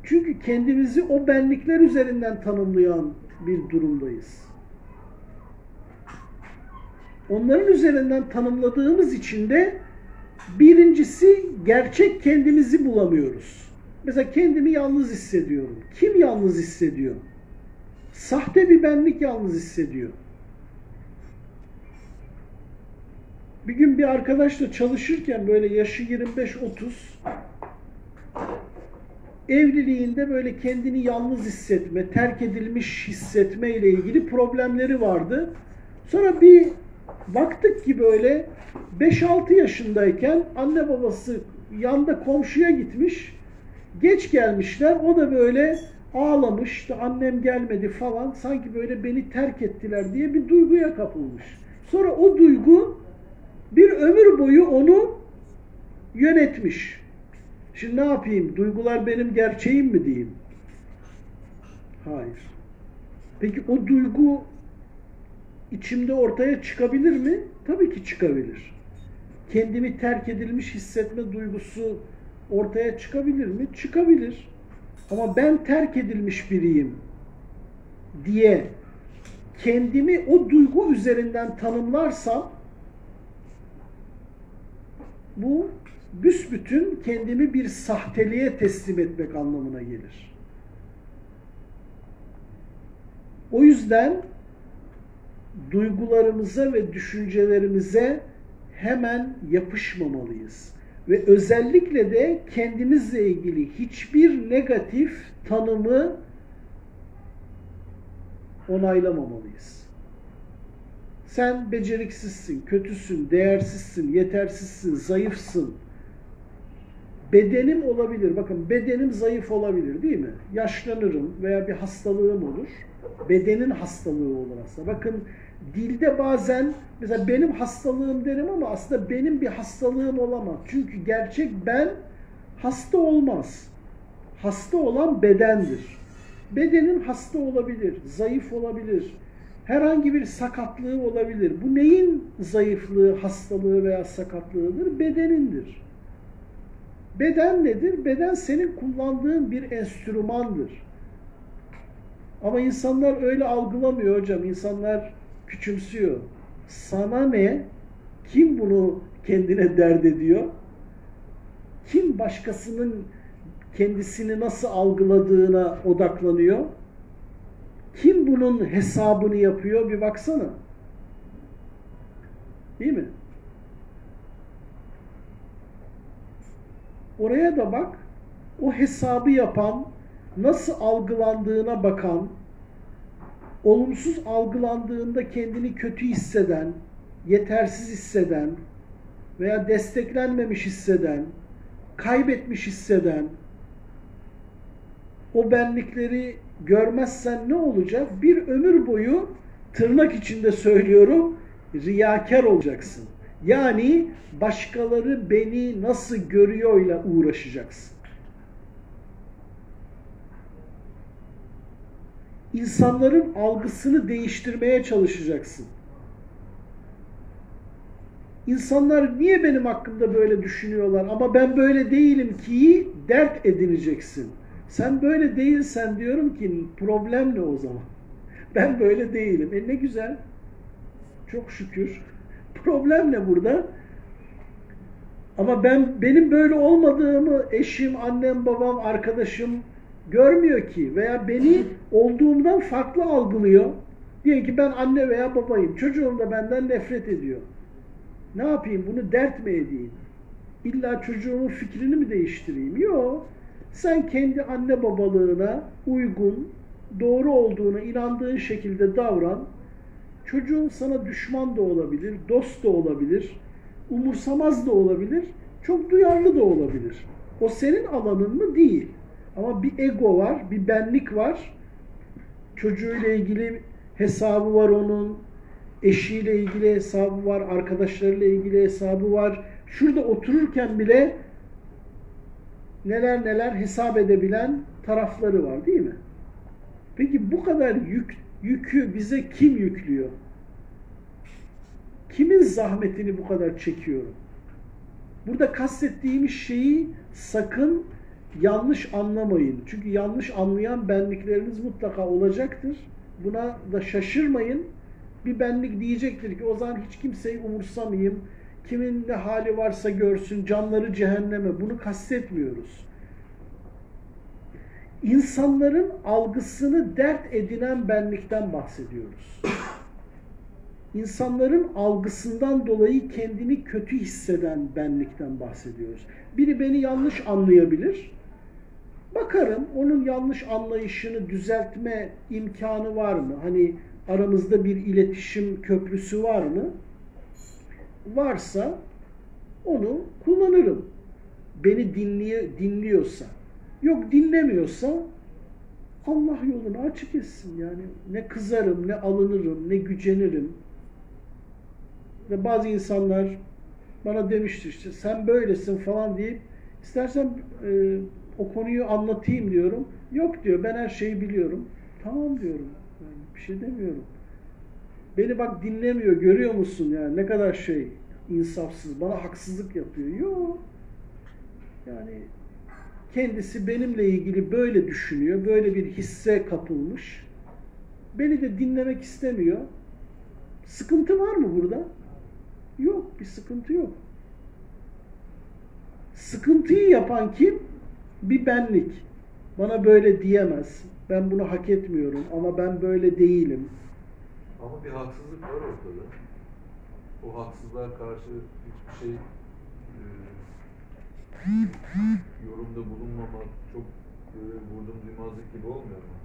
Çünkü kendimizi o benlikler üzerinden tanımlayan bir durumdayız. Onların üzerinden tanımladığımız için de birincisi gerçek kendimizi bulamıyoruz. Mesela kendimi yalnız hissediyorum. Kim yalnız hissediyor? Sahte bir benlik yalnız hissediyor. Bir gün bir arkadaşla çalışırken böyle yaşı 25-30 evliliğinde böyle kendini yalnız hissetme, terk edilmiş hissetme ile ilgili problemleri vardı. Sonra bir baktık ki böyle 5-6 yaşındayken anne babası yanda komşuya gitmiş. Geç gelmişler. O da böyle ağlamış. İşte annem gelmedi falan. Sanki böyle beni terk ettiler diye bir duyguya kapılmış. Sonra o duygu bir ömür boyu onu yönetmiş. Şimdi ne yapayım? Duygular benim gerçeğim mi diyeyim? Hayır. Peki o duygu içimde ortaya çıkabilir mi? Tabii ki çıkabilir. Kendimi terk edilmiş hissetme duygusu ortaya çıkabilir mi? Çıkabilir. Ama ben terk edilmiş biriyim diye kendimi o duygu üzerinden tanımlarsam bu büsbütün kendimi bir sahteliğe teslim etmek anlamına gelir. O yüzden duygularımıza ve düşüncelerimize hemen yapışmamalıyız. Ve özellikle de kendimizle ilgili hiçbir negatif tanımı onaylamamalıyız. Sen beceriksizsin, kötüsün, değersizsin, yetersizsin, zayıfsın. Bedenim olabilir. Bakın bedenim zayıf olabilir değil mi? Yaşlanırım veya bir hastalığım olur. Bedenin hastalığı olur aslında. Bakın dilde bazen mesela benim hastalığım derim ama aslında benim bir hastalığım olamaz. Çünkü gerçek ben hasta olmaz. Hasta olan bedendir. Bedenin hasta olabilir, zayıf olabilir, herhangi bir sakatlığı olabilir. Bu neyin zayıflığı, hastalığı veya sakatlığıdır? Bedenindir. Beden nedir? Beden senin kullandığın bir enstrümandır. Ama insanlar öyle algılamıyor hocam. İnsanlar küçümsüyor. Sana ne? Kim bunu kendine dert ediyor? Kim başkasının kendisini nasıl algıladığına odaklanıyor? Kim bunun hesabını yapıyor? Bir baksana. Değil mi? Oraya da bak. O hesabı yapan, nasıl algılandığına bakan, olumsuz algılandığında kendini kötü hisseden, yetersiz hisseden veya desteklenmemiş hisseden, kaybetmiş hisseden, o benlikleri görmezsen ne olacak? Bir ömür boyu tırnak içinde söylüyorum riyakar olacaksın. Yani başkaları beni nasıl görüyorla uğraşacaksın. insanların algısını değiştirmeye çalışacaksın. İnsanlar niye benim hakkımda böyle düşünüyorlar ama ben böyle değilim ki dert edineceksin. Sen böyle değilsen diyorum ki problem ne o zaman? Ben böyle değilim. E ne güzel. Çok şükür. Problem ne burada? Ama ben benim böyle olmadığımı eşim, annem, babam, arkadaşım görmüyor ki veya beni olduğumdan farklı algılıyor. Diyor ki ben anne veya babayım. Çocuğum da benden nefret ediyor. Ne yapayım? Bunu dert mi edeyim? İlla çocuğumun fikrini mi değiştireyim? Yok. Sen kendi anne babalığına uygun, doğru olduğuna inandığın şekilde davran. Çocuğun sana düşman da olabilir, dost da olabilir, umursamaz da olabilir, çok duyarlı da olabilir. O senin alanın mı? Değil. Ama bir ego var, bir benlik var. Çocuğuyla ilgili hesabı var onun, eşiyle ilgili hesabı var, arkadaşlarıyla ilgili hesabı var. Şurada otururken bile neler neler hesap edebilen tarafları var değil mi? Peki bu kadar yük, yükü bize kim yüklüyor? Kimin zahmetini bu kadar çekiyorum? Burada kastettiğimiz şeyi sakın yanlış anlamayın. Çünkü yanlış anlayan benlikleriniz mutlaka olacaktır. Buna da şaşırmayın. Bir benlik diyecektir ki o zaman hiç kimseyi umursamayayım. Kimin ne hali varsa görsün, canları cehenneme. Bunu kastetmiyoruz. İnsanların algısını dert edinen benlikten bahsediyoruz. İnsanların algısından dolayı kendini kötü hisseden benlikten bahsediyoruz. Biri beni yanlış anlayabilir. Bakarım onun yanlış anlayışını düzeltme imkanı var mı? Hani aramızda bir iletişim köprüsü var mı? Varsa onu kullanırım. Beni dinliyor, dinliyorsa. Yok dinlemiyorsa Allah yolunu açık etsin yani. Ne kızarım, ne alınırım, ne gücenirim. Ve bazı insanlar bana demiştir işte sen böylesin falan deyip istersen e, o konuyu anlatayım diyorum. Yok diyor ben her şeyi biliyorum. Tamam diyorum. Yani bir şey demiyorum. Beni bak dinlemiyor görüyor musun yani ne kadar şey insafsız bana haksızlık yapıyor. Yok. Yani kendisi benimle ilgili böyle düşünüyor. Böyle bir hisse kapılmış. Beni de dinlemek istemiyor. Sıkıntı var mı burada? Yok. Bir sıkıntı yok. Sıkıntıyı yapan kim? Bir benlik. Bana böyle diyemez. Ben bunu hak etmiyorum ama ben böyle değilim. Ama bir haksızlık var ortada. O haksızlığa karşı hiçbir şey e, yorumda bulunmamak çok böyle vurdum duymazlık gibi olmuyor mu?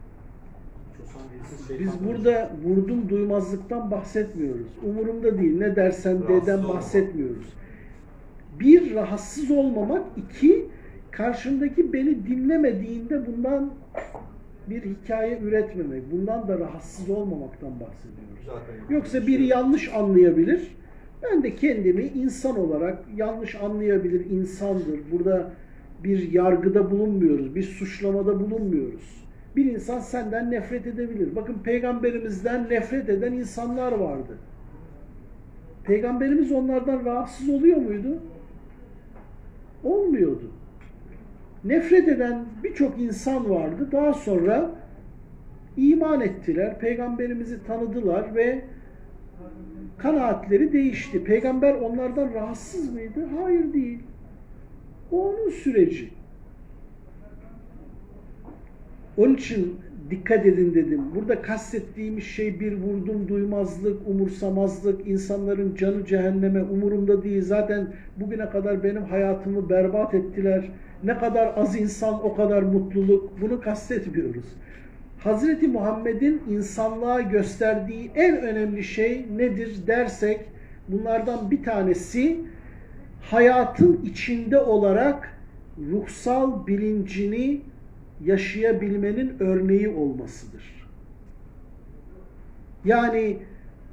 Biz burada vurdum duymazlıktan bahsetmiyoruz. Umurumda değil. Ne dersen deden bahsetmiyoruz. Bir, rahatsız olmamak. iki karşındaki beni dinlemediğinde bundan bir hikaye üretmemek. Bundan da rahatsız olmamaktan bahsediyoruz. Zaten Yoksa biri yanlış anlayabilir. Ben de kendimi insan olarak yanlış anlayabilir insandır. Burada bir yargıda bulunmuyoruz, bir suçlamada bulunmuyoruz. Bir insan senden nefret edebilir. Bakın peygamberimizden nefret eden insanlar vardı. Peygamberimiz onlardan rahatsız oluyor muydu? Olmuyordu. Nefret eden birçok insan vardı. Daha sonra iman ettiler, peygamberimizi tanıdılar ve kanaatleri değişti. Peygamber onlardan rahatsız mıydı? Hayır değil. O onun süreci. Onun için dikkat edin dedim. Burada kastettiğimiz şey bir vurdum duymazlık, umursamazlık, insanların canı cehenneme umurumda değil. Zaten bugüne kadar benim hayatımı berbat ettiler. Ne kadar az insan o kadar mutluluk. Bunu kastetmiyoruz. Hazreti Muhammed'in insanlığa gösterdiği en önemli şey nedir dersek bunlardan bir tanesi hayatın içinde olarak ruhsal bilincini yaşayabilmenin örneği olmasıdır. Yani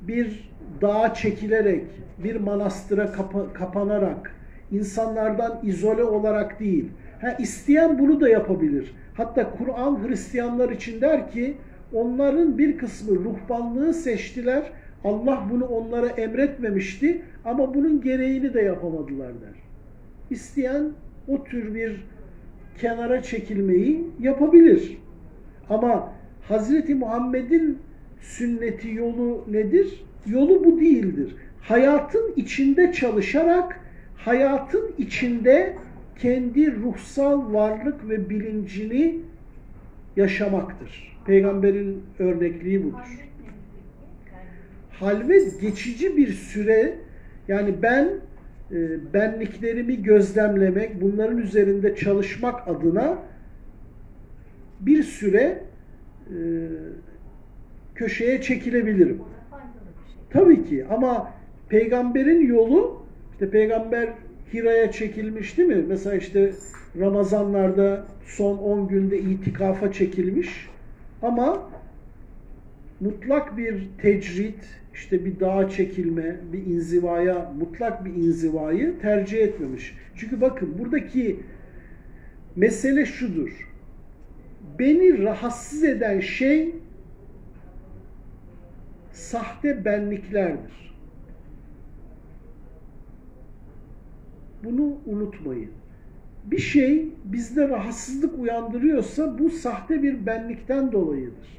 bir dağa çekilerek, bir manastıra kapa- kapanarak, insanlardan izole olarak değil. Ha, isteyen bunu da yapabilir. Hatta Kur'an Hristiyanlar için der ki, Onların bir kısmı ruhbanlığı seçtiler. Allah bunu onlara emretmemişti ama bunun gereğini de yapamadılar der. İsteyen o tür bir kenara çekilmeyi yapabilir. Ama Hazreti Muhammed'in sünneti yolu nedir? Yolu bu değildir. Hayatın içinde çalışarak hayatın içinde kendi ruhsal varlık ve bilincini yaşamaktır. Peygamberin örnekliği budur. Halvet geçici bir süre yani ben e, benliklerimi gözlemlemek, bunların üzerinde çalışmak adına bir süre e, köşeye çekilebilirim. Tabii ki ama peygamberin yolu işte peygamber Hira'ya çekilmiş değil mi? Mesela işte Ramazanlarda son 10 günde itikafa çekilmiş ama mutlak bir tecrit, işte bir dağa çekilme, bir inzivaya, mutlak bir inzivayı tercih etmemiş. Çünkü bakın buradaki mesele şudur. Beni rahatsız eden şey sahte benliklerdir. Bunu unutmayın. Bir şey bizde rahatsızlık uyandırıyorsa bu sahte bir benlikten dolayıdır.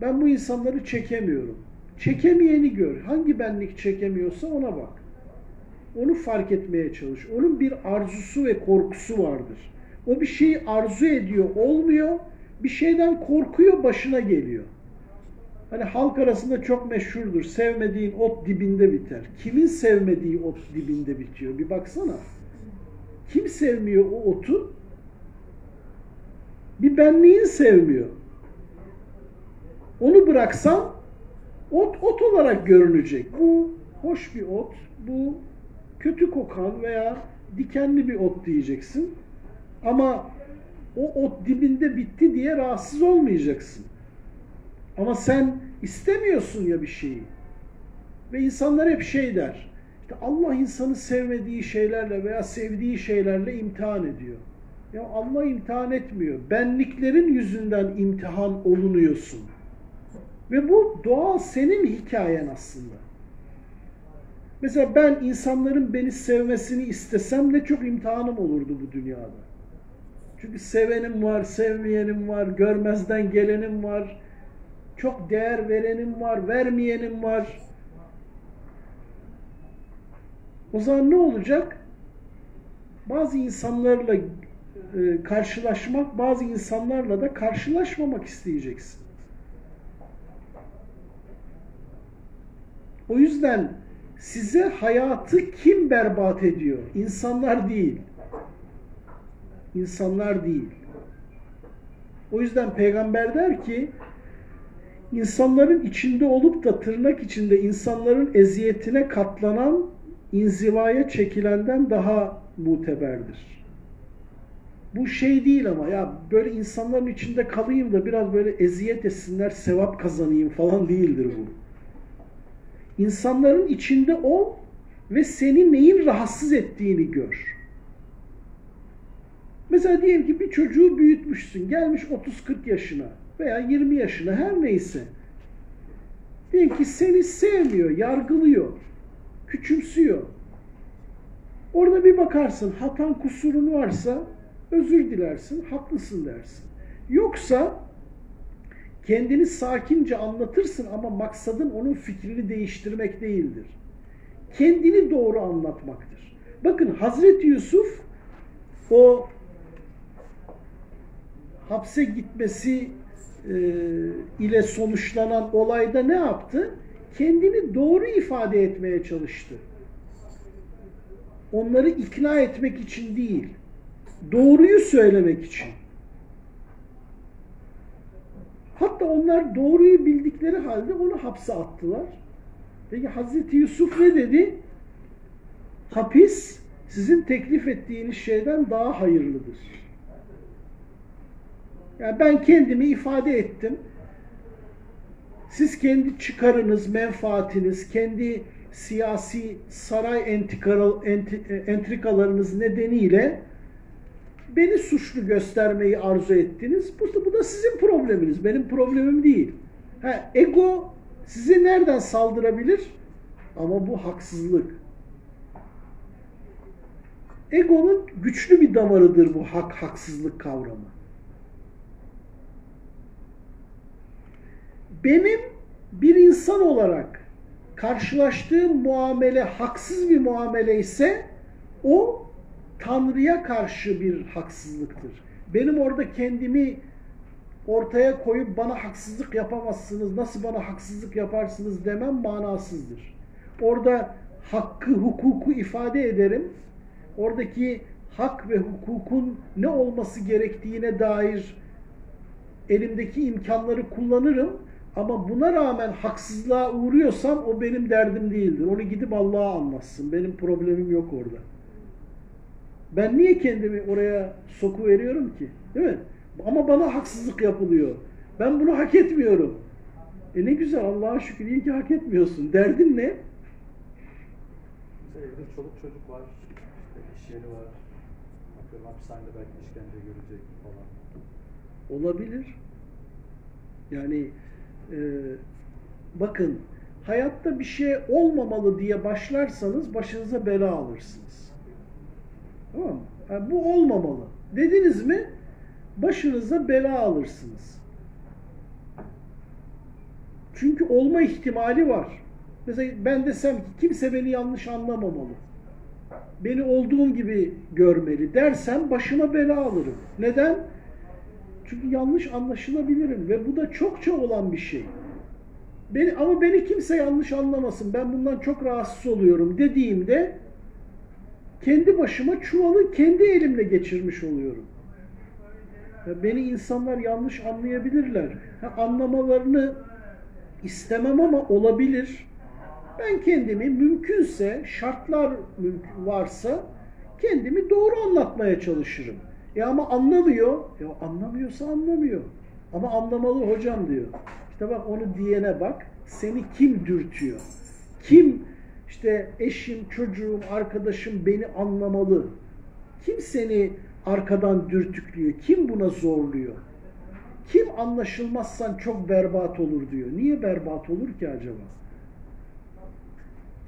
Ben bu insanları çekemiyorum. Çekemeyeni gör. Hangi benlik çekemiyorsa ona bak. Onu fark etmeye çalış. Onun bir arzusu ve korkusu vardır. O bir şeyi arzu ediyor, olmuyor. Bir şeyden korkuyor, başına geliyor. Hani halk arasında çok meşhurdur. Sevmediğin ot dibinde biter. Kimin sevmediği ot dibinde bitiyor? Bir baksana. Kim sevmiyor o otu? Bir benliğin sevmiyor. Onu bıraksan ot ot olarak görünecek. Bu hoş bir ot, bu kötü kokan veya dikenli bir ot diyeceksin. Ama o ot dibinde bitti diye rahatsız olmayacaksın. Ama sen istemiyorsun ya bir şeyi. Ve insanlar hep şey der. İşte Allah insanı sevmediği şeylerle veya sevdiği şeylerle imtihan ediyor. Ya Allah imtihan etmiyor. Benliklerin yüzünden imtihan olunuyorsun. Ve bu doğal senin hikayen aslında. Mesela ben insanların beni sevmesini istesem ne çok imtihanım olurdu bu dünyada. Çünkü sevenim var, sevmeyenim var, görmezden gelenim var, çok değer verenim var, vermeyenim var. O zaman ne olacak? Bazı insanlarla e, karşılaşmak, bazı insanlarla da karşılaşmamak isteyeceksin. O yüzden size hayatı kim berbat ediyor? İnsanlar değil. İnsanlar değil. O yüzden peygamber der ki insanların içinde olup da tırnak içinde insanların eziyetine katlanan inzivaya çekilenden daha muteberdir. Bu şey değil ama ya böyle insanların içinde kalayım da biraz böyle eziyet etsinler, sevap kazanayım falan değildir bu. İnsanların içinde ol ve seni neyin rahatsız ettiğini gör. Mesela diyelim ki bir çocuğu büyütmüşsün, gelmiş 30-40 yaşına veya 20 yaşına her neyse. Diyelim ki seni sevmiyor, yargılıyor, küçümsüyor. Orada bir bakarsın, hatan kusurun varsa özür dilersin, haklısın dersin. Yoksa kendini sakince anlatırsın ama maksadın onun fikrini değiştirmek değildir. Kendini doğru anlatmaktır. Bakın Hazreti Yusuf o hapse gitmesi ile sonuçlanan olayda ne yaptı? Kendini doğru ifade etmeye çalıştı. Onları ikna etmek için değil, doğruyu söylemek için. Hatta onlar doğruyu bildikleri halde onu hapse attılar. Peki Hazreti Yusuf ne dedi? Hapis sizin teklif ettiğiniz şeyden daha hayırlıdır. Yani ben kendimi ifade ettim. Siz kendi çıkarınız, menfaatiniz, kendi siyasi saray entrikalarınız nedeniyle Beni suçlu göstermeyi arzu ettiniz. Bu, bu da sizin probleminiz. Benim problemim değil. Ha, ego size nereden saldırabilir? Ama bu haksızlık. Egonun güçlü bir damarıdır bu hak haksızlık kavramı. Benim bir insan olarak karşılaştığım muamele haksız bir muamele ise o Tanrı'ya karşı bir haksızlıktır. Benim orada kendimi ortaya koyup bana haksızlık yapamazsınız, nasıl bana haksızlık yaparsınız demem manasızdır. Orada hakkı, hukuku ifade ederim. Oradaki hak ve hukukun ne olması gerektiğine dair elimdeki imkanları kullanırım. Ama buna rağmen haksızlığa uğruyorsam o benim derdim değildir. Onu gidip Allah'a anlatsın. Benim problemim yok orada. Ben niye kendimi oraya soku veriyorum ki? Değil mi? Ama bana haksızlık yapılıyor. Ben bunu hak etmiyorum. E ne güzel Allah'a şükür iyi ki hak etmiyorsun. Derdin ne? Mesela evde çoluk çocuk var, iş yeri var. Atıyorum hapishanede belki işkence görecek falan. Olabilir. Yani e, bakın hayatta bir şey olmamalı diye başlarsanız başınıza bela alırsınız. Tamam mı? Yani bu olmamalı. Dediniz mi başınıza bela alırsınız. Çünkü olma ihtimali var. Mesela ben desem ki kimse beni yanlış anlamamalı. Beni olduğum gibi görmeli dersem başıma bela alırım. Neden? Çünkü yanlış anlaşılabilirim ve bu da çokça olan bir şey. Beni, ama beni kimse yanlış anlamasın, ben bundan çok rahatsız oluyorum dediğimde kendi başıma çuvalı kendi elimle geçirmiş oluyorum. Beni insanlar yanlış anlayabilirler. Ha, anlamalarını istemem ama olabilir. Ben kendimi mümkünse, şartlar varsa kendimi doğru anlatmaya çalışırım. E ama anlamıyor. Ya anlamıyorsa anlamıyor. Ama anlamalı hocam diyor. İşte bak onu diyene bak. Seni kim dürtüyor? Kim işte eşim, çocuğum, arkadaşım beni anlamalı? Kim seni arkadan dürtüklüyor? Kim buna zorluyor? Kim anlaşılmazsan çok berbat olur diyor. Niye berbat olur ki acaba?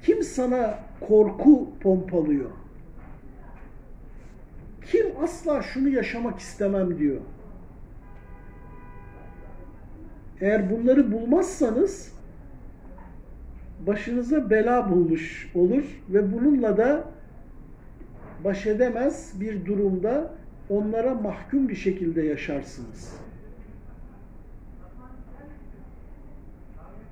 Kim sana korku pompalıyor? Kim asla şunu yaşamak istemem diyor. Eğer bunları bulmazsanız başınıza bela bulmuş olur ve bununla da baş edemez bir durumda onlara mahkum bir şekilde yaşarsınız.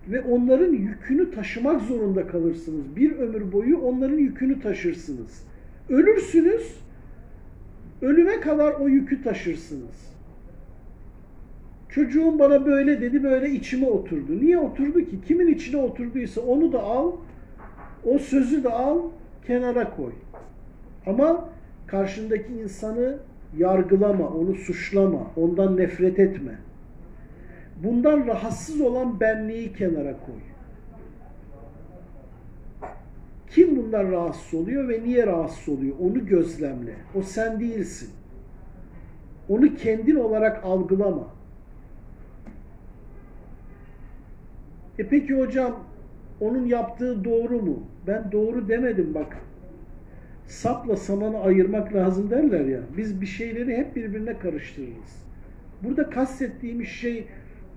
Ve onların yükünü taşımak zorunda kalırsınız. Bir ömür boyu onların yükünü taşırsınız. Ölürsünüz, ölüme kadar o yükü taşırsınız. Çocuğum bana böyle dedi, böyle içime oturdu. Niye oturdu ki? Kimin içine oturduysa onu da al, o sözü de al, kenara koy. Ama karşındaki insanı yargılama, onu suçlama, ondan nefret etme. Bundan rahatsız olan benliği kenara koy. Kim bundan rahatsız oluyor ve niye rahatsız oluyor? Onu gözlemle. O sen değilsin. Onu kendin olarak algılama. E peki hocam onun yaptığı doğru mu? Ben doğru demedim bak. Sapla samanı ayırmak lazım derler ya. Biz bir şeyleri hep birbirine karıştırırız. Burada kastettiğimiz şey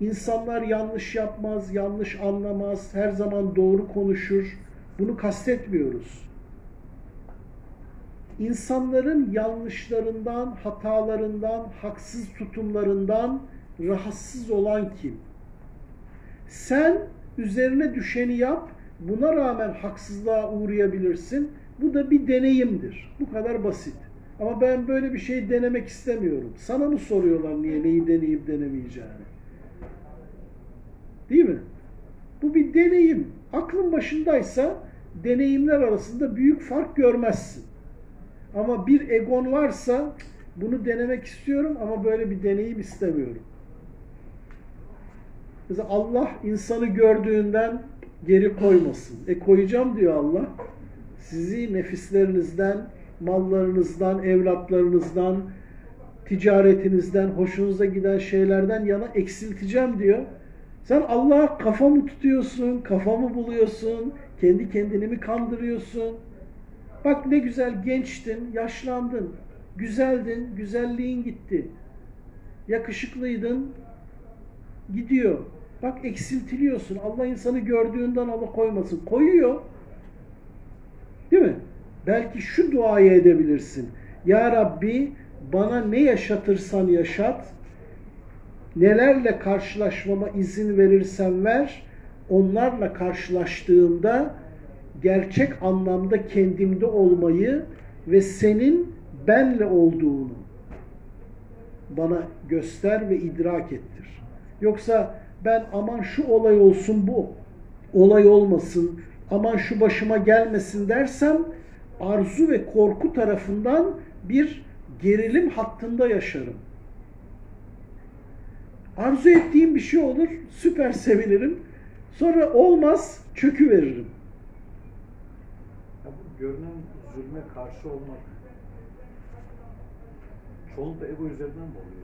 insanlar yanlış yapmaz, yanlış anlamaz, her zaman doğru konuşur. Bunu kastetmiyoruz. İnsanların yanlışlarından, hatalarından, haksız tutumlarından rahatsız olan kim? Sen üzerine düşeni yap, buna rağmen haksızlığa uğrayabilirsin. Bu da bir deneyimdir. Bu kadar basit. Ama ben böyle bir şey denemek istemiyorum. Sana mı soruyorlar niye neyi deneyip denemeyeceğini? Değil mi? Bu bir deneyim. Aklın başındaysa deneyimler arasında büyük fark görmezsin. Ama bir egon varsa bunu denemek istiyorum ama böyle bir deneyim istemiyorum. Mesela Allah insanı gördüğünden geri koymasın. E koyacağım diyor Allah. Sizi nefislerinizden, mallarınızdan, evlatlarınızdan, ticaretinizden, hoşunuza giden şeylerden yana eksilteceğim diyor. Sen Allah'a kafa mı tutuyorsun, kafa mı buluyorsun, kendi kendini mi kandırıyorsun? Bak ne güzel gençtin, yaşlandın, güzeldin, güzelliğin gitti. Yakışıklıydın, gidiyor. Bak eksiltiliyorsun. Allah insanı gördüğünden alıkoymasın. Koyuyor. Değil mi? Belki şu duayı edebilirsin. Ya Rabbi bana ne yaşatırsan yaşat, nelerle karşılaşmama izin verirsen ver, onlarla karşılaştığımda gerçek anlamda kendimde olmayı ve senin benle olduğunu bana göster ve idrak ettir. Yoksa ben aman şu olay olsun bu olay olmasın, aman şu başıma gelmesin dersem arzu ve korku tarafından bir gerilim hattında yaşarım. Arzu ettiğim bir şey olur, süper sevinirim. Sonra olmaz, çökü veririm. Ya bu görünen zulme karşı olmak çoğunlukla ego üzerinden mi oluyor?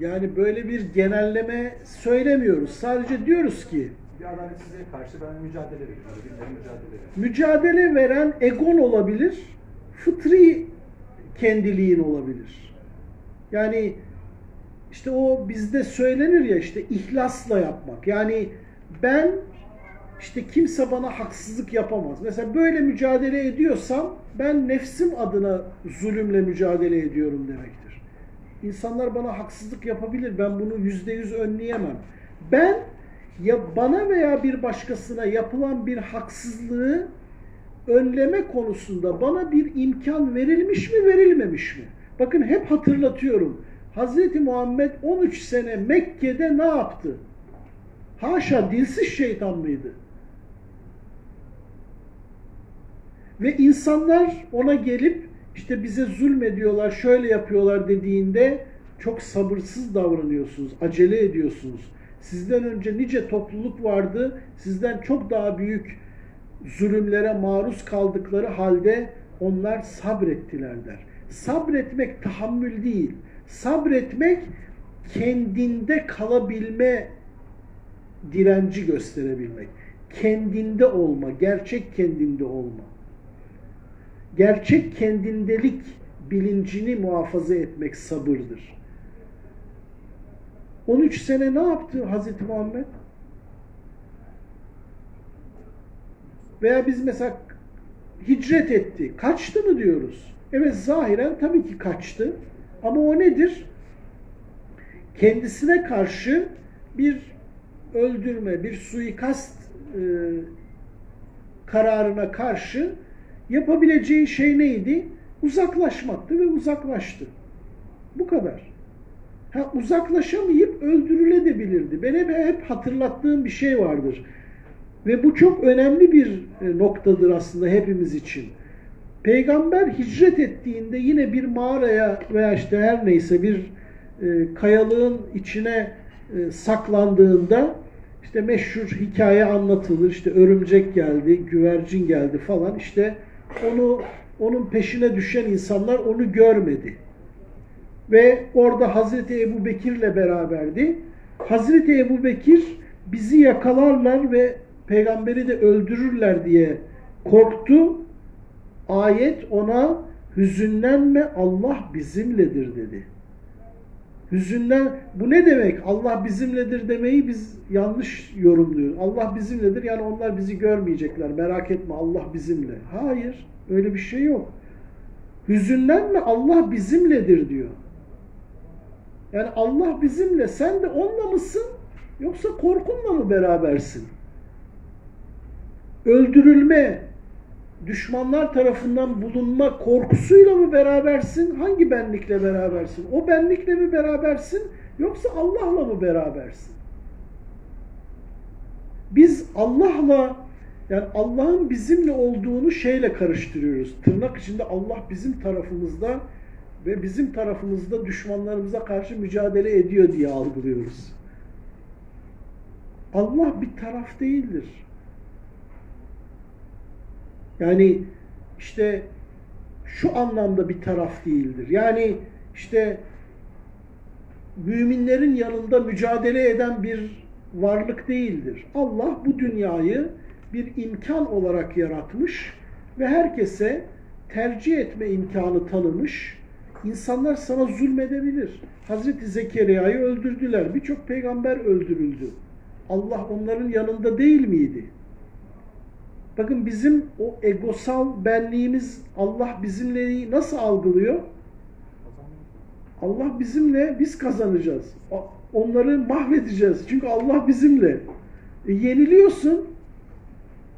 Yani böyle bir genelleme söylemiyoruz. Sadece diyoruz ki Bir adaletsizliğe karşı ben mücadele veriyorum. Mücadele mücadele veren egon olabilir, fıtri kendiliğin olabilir. Yani işte o bizde söylenir ya işte ihlasla yapmak. Yani ben işte kimse bana haksızlık yapamaz. Mesela böyle mücadele ediyorsam ben nefsim adına zulümle mücadele ediyorum demektir. İnsanlar bana haksızlık yapabilir. Ben bunu yüzde yüz önleyemem. Ben ya bana veya bir başkasına yapılan bir haksızlığı önleme konusunda bana bir imkan verilmiş mi verilmemiş mi? Bakın hep hatırlatıyorum. Hazreti Muhammed 13 sene Mekke'de ne yaptı? Haşa dilsiz şeytan mıydı? Ve insanlar ona gelip işte bize zulmediyorlar, şöyle yapıyorlar dediğinde çok sabırsız davranıyorsunuz, acele ediyorsunuz. Sizden önce nice topluluk vardı, sizden çok daha büyük zulümlere maruz kaldıkları halde onlar sabrettiler der. Sabretmek tahammül değil. Sabretmek kendinde kalabilme direnci gösterebilmek. Kendinde olma, gerçek kendinde olma. Gerçek kendindelik bilincini muhafaza etmek sabırdır. 13 sene ne yaptı Hazreti Muhammed? Veya biz mesela hicret etti. Kaçtı mı diyoruz? Evet zahiren tabii ki kaçtı. Ama o nedir? Kendisine karşı bir öldürme, bir suikast e, kararına karşı yapabileceği şey neydi? Uzaklaşmaktı ve uzaklaştı. Bu kadar. Ha, uzaklaşamayıp öldürülebilirdi. Ben hep, hep hatırlattığım bir şey vardır. Ve bu çok önemli bir e, noktadır aslında hepimiz için. Peygamber hicret ettiğinde yine bir mağaraya veya işte her neyse bir e, kayalığın içine e, saklandığında işte meşhur hikaye anlatılır. İşte örümcek geldi, güvercin geldi falan. İşte onu onun peşine düşen insanlar onu görmedi. Ve orada Hazreti Ebu Bekir'le beraberdi. Hazreti Ebu Bekir bizi yakalarlar ve peygamberi de öldürürler diye korktu. Ayet ona hüzünlenme Allah bizimledir dedi. Hüzünlen bu ne demek? Allah bizimledir demeyi biz yanlış yorumluyoruz. Allah bizimledir yani onlar bizi görmeyecekler. Merak etme Allah bizimle. Hayır, öyle bir şey yok. Hüzünlenme Allah bizimledir diyor. Yani Allah bizimle, sen de onunla mısın? Yoksa korkunla mı berabersin? Öldürülme, düşmanlar tarafından bulunma korkusuyla mı berabersin? Hangi benlikle berabersin? O benlikle mi berabersin? Yoksa Allah'la mı berabersin? Biz Allah'la yani Allah'ın bizimle olduğunu şeyle karıştırıyoruz. Tırnak içinde Allah bizim tarafımızda ve bizim tarafımızda düşmanlarımıza karşı mücadele ediyor diye algılıyoruz. Allah bir taraf değildir. Yani işte şu anlamda bir taraf değildir. Yani işte müminlerin yanında mücadele eden bir varlık değildir. Allah bu dünyayı bir imkan olarak yaratmış ve herkese tercih etme imkanı tanımış. İnsanlar sana zulmedebilir. Hazreti Zekeriya'yı öldürdüler. Birçok peygamber öldürüldü. Allah onların yanında değil miydi? Bakın bizim o egosal benliğimiz Allah bizimle nasıl algılıyor? Allah bizimle biz kazanacağız. Onları mahvedeceğiz. Çünkü Allah bizimle. E, yeniliyorsun.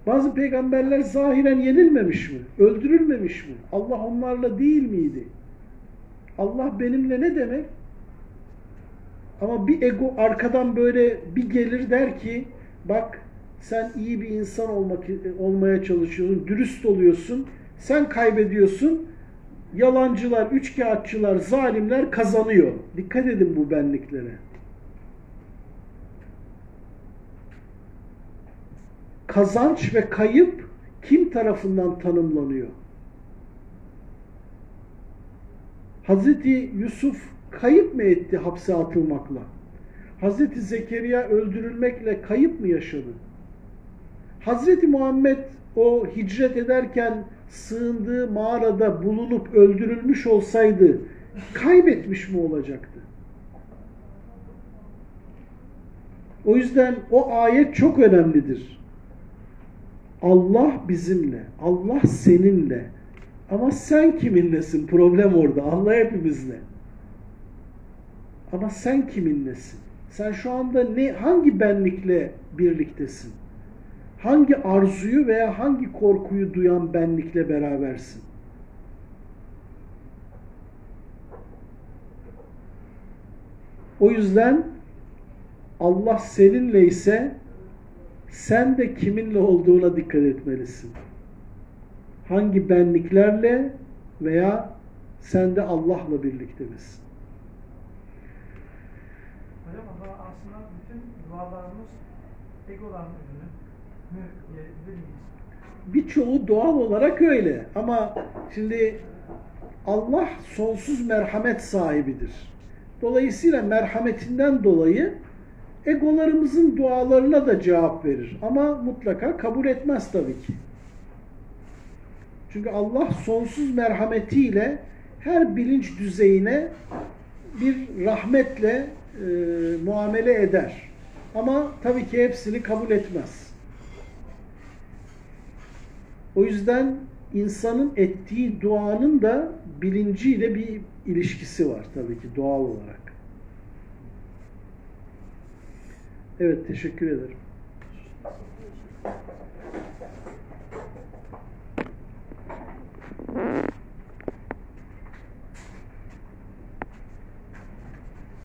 Bazı peygamberler zahiren yenilmemiş mi? Öldürülmemiş mi? Allah onlarla değil miydi? Allah benimle ne demek? Ama bir ego arkadan böyle bir gelir der ki bak sen iyi bir insan olmak olmaya çalışıyorsun, dürüst oluyorsun, sen kaybediyorsun, yalancılar, üçkağıtçılar, zalimler kazanıyor. Dikkat edin bu benliklere. Kazanç ve kayıp kim tarafından tanımlanıyor? Hazreti Yusuf kayıp mı etti hapse atılmakla? Hazreti Zekeriya öldürülmekle kayıp mı yaşadı? Hazreti Muhammed o hicret ederken sığındığı mağarada bulunup öldürülmüş olsaydı kaybetmiş mi olacaktı? O yüzden o ayet çok önemlidir. Allah bizimle, Allah seninle. Ama sen kiminlesin? Problem orada. Allah hepimizle. Ama sen kiminlesin? Sen şu anda ne hangi benlikle birliktesin? Hangi arzuyu veya hangi korkuyu duyan benlikle berabersin? O yüzden Allah seninle ise sen de kiminle olduğuna dikkat etmelisin. Hangi benliklerle veya sen de Allah'la birlikte misin? Hocam aslında bütün dualarımız egoların ürünü. Birçoğu doğal olarak öyle. Ama şimdi Allah sonsuz merhamet sahibidir. Dolayısıyla merhametinden dolayı egolarımızın dualarına da cevap verir. Ama mutlaka kabul etmez tabii ki. Çünkü Allah sonsuz merhametiyle her bilinç düzeyine bir rahmetle e, muamele eder. Ama tabii ki hepsini kabul etmez. O yüzden insanın ettiği duanın da bilinciyle bir ilişkisi var tabii ki doğal olarak. Evet teşekkür ederim.